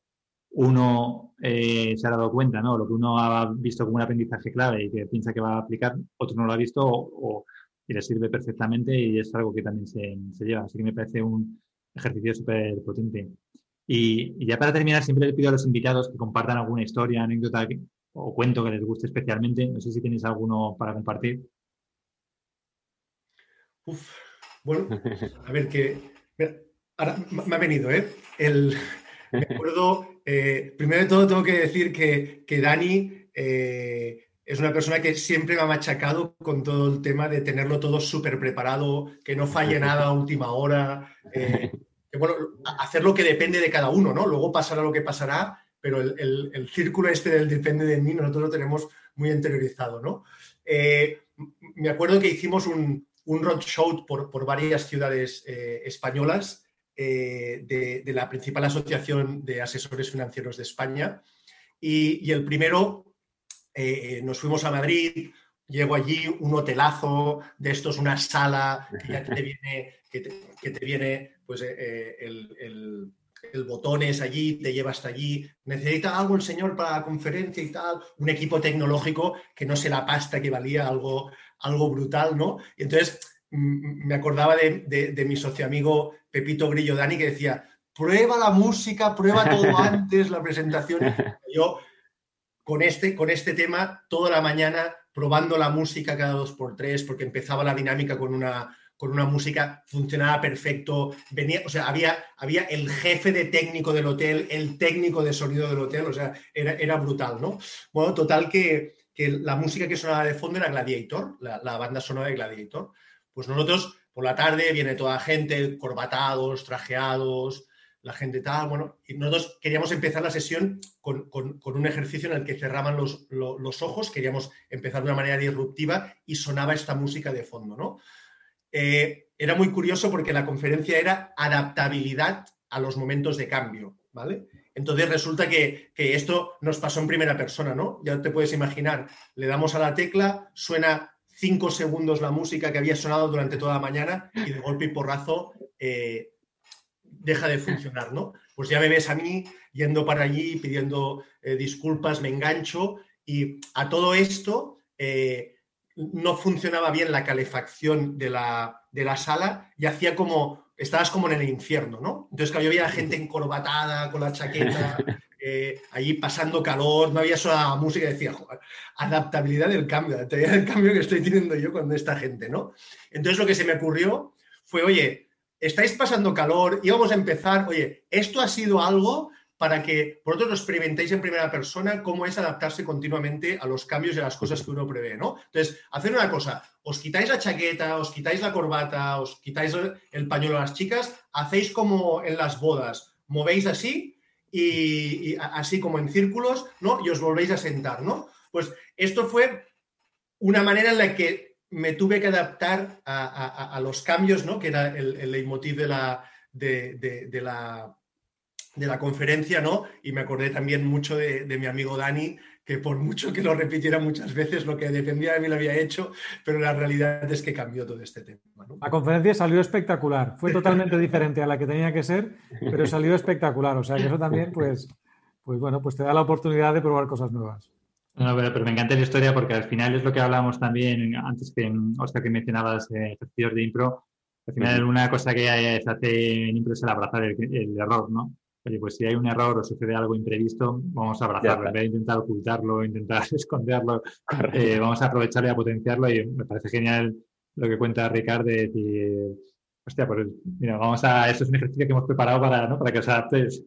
uno eh, se ha dado cuenta, ¿no? lo que uno ha visto como un aprendizaje clave y que piensa que va a aplicar, otro no lo ha visto o, y le sirve perfectamente y es algo que también se, se lleva. Así que me parece un ejercicio súper potente. Y, ya para terminar, siempre le pido a los invitados que compartan alguna historia, anécdota o cuento que les guste especialmente. No sé si tenéis alguno para compartir. Uf, bueno, a ver, que ahora me ha venido, ¿eh? El, me acuerdo, eh, primero de todo tengo que decir que, que Dani eh, es una persona que siempre me ha machacado con todo el tema de tenerlo todo súper preparado, que no falle nada a última hora. Eh, bueno, hacer lo que depende de cada uno, ¿no? Luego pasará lo que pasará, pero el, círculo este del depende de mí nosotros lo tenemos muy interiorizado, ¿no? Me acuerdo que hicimos un, un roadshow por, por varias ciudades eh, españolas eh, de, la principal asociación de asesores financieros de España. Y, el primero nos fuimos a Madrid, llego allí, un hotelazo de estos, una sala que te viene, que te viene pues eh, eh, el, el, botón es allí, te lleva hasta allí, necesita algo el señor para la conferencia y tal, un equipo tecnológico que no sé la pasta que valía, algo, algo brutal, ¿no? Y entonces me acordaba de, mi socio amigo Pepito Grillo Dani que decía, prueba la música, prueba todo antes, la presentación. Yo con este, con este tema toda la mañana probando la música cada dos por tres, porque empezaba la dinámica con una, con una música, funcionaba perfecto, venía, o sea, había, había el jefe de técnico del hotel, el técnico de sonido del hotel, o sea, era, era brutal, ¿no? Bueno, total que, la música que sonaba de fondo era Gladiator, la, banda sonora de Gladiator. Pues nosotros, por la tarde, viene toda la gente, corbatados, trajeados, la gente tal, bueno, y nosotros queríamos empezar la sesión con, un ejercicio en el que cerraban los, los, ojos, queríamos empezar de una manera disruptiva y sonaba esta música de fondo, ¿no? Eh, era muy curioso porque la conferencia era adaptabilidad a los momentos de cambio, ¿vale? Entonces resulta que, esto nos pasó en primera persona, ¿no? Ya te puedes imaginar, le damos a la tecla, suena cinco segundos la música que había sonado durante toda la mañana y de golpe y porrazo eh, deja de funcionar, ¿no? Pues ya me ves a mí yendo para allí pidiendo eh, disculpas, me engancho y a todo esto no funcionaba bien la calefacción de la, de la sala y hacía como, estabas como en el infierno, ¿no? Entonces, claro, yo veía gente encorbatada con la chaqueta, eh, allí pasando calor, no había sola música, decía, joder, adaptabilidad del cambio, adaptabilidad del cambio que estoy teniendo yo con esta gente, ¿no? Entonces, lo que se me ocurrió fue, oye, estáis pasando calor, íbamos a empezar, oye, esto ha sido algo para que vosotros lo experimentéis en primera persona cómo es adaptarse continuamente a los cambios y a las cosas que uno prevé, ¿no? Entonces, hacer una cosa, os quitáis la chaqueta, os quitáis la corbata, os quitáis el pañuelo a las chicas, hacéis como en las bodas, movéis así y, así como en círculos, ¿no? Y os volvéis a sentar, ¿no? Pues esto fue una manera en la que me tuve que adaptar a, los cambios, ¿no? que era el, el leitmotiv de la, de, la, de la conferencia, ¿no? Y me acordé también mucho de, mi amigo Dani, que por mucho que lo repitiera muchas veces, lo que dependía de mí lo había hecho, pero la realidad es que cambió todo este tema. La conferencia salió espectacular, fue totalmente diferente a la que tenía que ser, pero salió espectacular, o sea que eso también, pues, pues bueno, pues te da la oportunidad de probar cosas nuevas. No, pero, me encanta la historia porque al final es lo que hablábamos también antes que, Oscar, que mencionabas eh, ejercicios de impro. Al final, una cosa que se hace en impro es el abrazar el, error, ¿no? Oye, pues si hay un error o sucede algo imprevisto, vamos a abrazarlo. En vez de intentar ocultarlo, intentar esconderlo, eh, vamos a aprovecharlo y a potenciarlo. Y me parece genial lo que cuenta Ricardo de decir, hostia, pues mira, vamos a, eso es un ejercicio que hemos preparado para, ¿no? para que os adaptéis.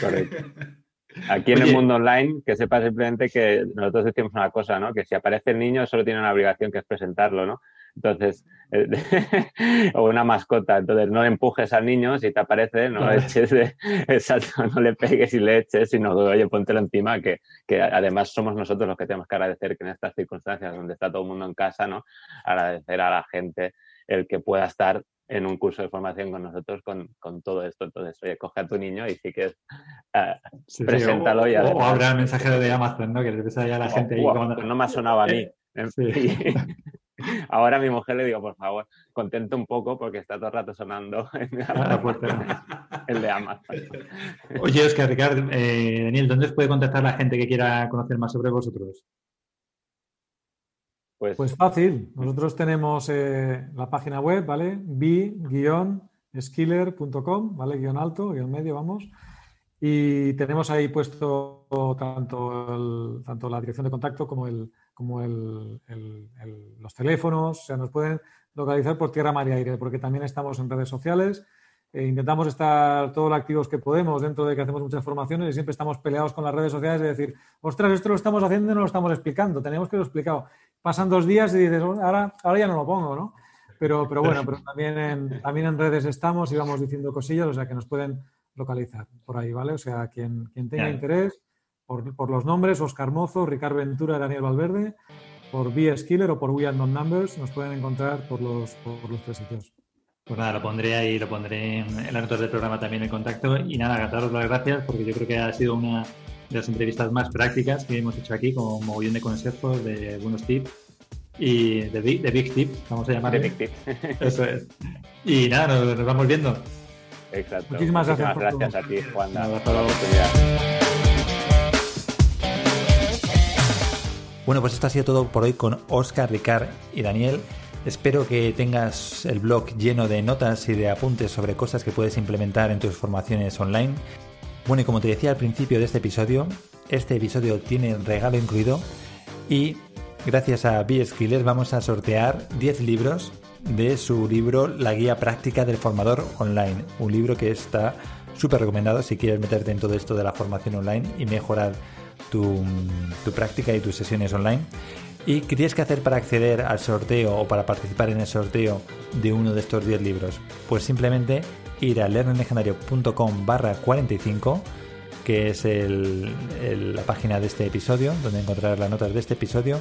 Correcto. Aquí en el mundo online, que sepa simplemente que nosotros decimos una cosa, ¿no? Que si aparece el niño solo tiene una obligación que es presentarlo, ¿no? Entonces, eh, o una mascota, entonces no empujes al niño si te aparece, no le eches de, exacto, no le pegues y le eches, sino, oye, póntelo encima, que, que, además somos nosotros los que tenemos que agradecer que en estas circunstancias donde está todo el mundo en casa, ¿no? Agradecer a la gente el que pueda estar en un curso de formación con nosotros con, con, todo esto. Entonces, oye, coge a tu niño y sí que uh, preséntalo y ya. O, habrá el mensajero de Amazon, ¿no? Que le ahí a la gente ahí. Cuando... no me ha sonado a mí. Ahora a mi mujer le digo, por favor, contento un poco porque está todo el rato sonando el de Amazon. Oye, Oscar, Ricardo, eh, Daniel, ¿dónde puede contactar la gente que quiera conocer más sobre vosotros? Pues, pues, fácil. Nosotros tenemos eh, la página web, ¿vale? b-skiller.com, ¿vale? Guión alto, guion medio, vamos. Y tenemos ahí puesto tanto, tanto la dirección de contacto como, el, como el, los teléfonos. O sea, nos pueden localizar por tierra, mar y aire, porque también estamos en redes sociales. E intentamos estar todo lo activos que podemos dentro de que hacemos muchas formaciones y siempre estamos peleados con las redes sociales de decir, ostras, esto lo estamos haciendo y no lo estamos explicando, tenemos que lo explicado pasan dos días y dices, ahora, ahora ya no lo pongo, ¿no? Pero, pero bueno, pero también en, también en redes estamos y vamos diciendo cosillas, o sea que nos pueden localizar por ahí, ¿vale? O sea, quien, quien tenga interés por, por, los nombres, Oscar Mozo, Ricardo Ventura, Daniel Valverde, por B Skiller o por We Unknown Numbers, nos pueden encontrar por los, por los tres sitios. Pues nada, lo pondré ahí, lo pondré en, las notas del programa también en contacto. Y nada, daros las gracias porque yo creo que ha sido una, de las entrevistas más prácticas que hemos hecho aquí, con un mogollón de consejos, de buenos tips y de Big, de big Tip, vamos a llamarle. Big Tip. Eso es. Y nada, nos, vamos viendo. Exacto. Muchísimas, gracias, gracias a ti, Juan, por la oportunidad. Bueno, pues esto ha sido todo por hoy con Oscar, Ricard y Daniel. Espero que tengas el blog lleno de notas y de apuntes sobre cosas que puedes implementar en tus formaciones online. Bueno, y como te decía al principio de este episodio, este episodio tiene regalo incluido y gracias a B-Skillers vamos a sortear 10 libros de su libro La Guía Práctica del Formador Online, un libro que está súper recomendado si quieres meterte en todo esto de la formación online y mejorar tu, práctica y tus sesiones online. ¿Y qué tienes que hacer para acceder al sorteo o para participar en el sorteo de uno de estos 10 libros? Pues simplemente ir a learninglegendario.com barra 45 que es la página de este episodio, donde encontrarás las notas de este episodio,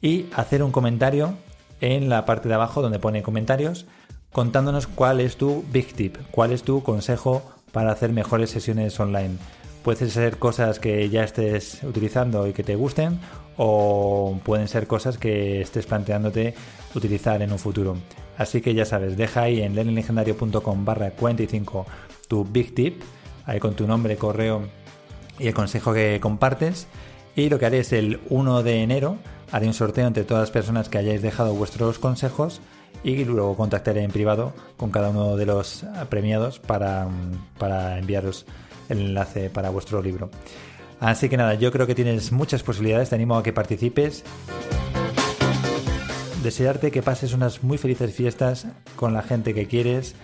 y hacer un comentario en la parte de abajo donde pone comentarios, contándonos cuál es tu big tip, cuál es tu consejo para hacer mejores sesiones online. Pueden ser cosas que ya estés utilizando y que te gusten, o pueden ser cosas que estés planteándote utilizar en un futuro. Así que ya sabes, deja ahí en learninglegendario.com barra 45 tu big tip, ahí con tu nombre, correo y el consejo que compartes. Y lo que haré es el 1 de enero, haré un sorteo entre todas las personas que hayáis dejado vuestros consejos y luego contactaré en privado con cada uno de los premiados para, para enviaros el enlace para vuestro libro. Así que nada, yo creo que tienes muchas posibilidades, te animo a que participes desearte que pases unas muy felices fiestas con la gente que quieres,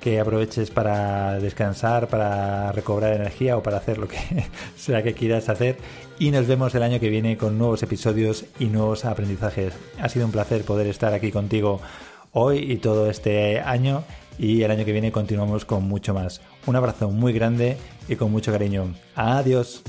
que aproveches para descansar, para recobrar energía o para hacer lo que sea que quieras hacer. Y nos vemos el año que viene con nuevos episodios y nuevos aprendizajes. Ha sido un placer poder estar aquí contigo hoy y todo este año. Y el año que viene continuamos con mucho más. Un abrazo muy grande y con mucho cariño. Adiós.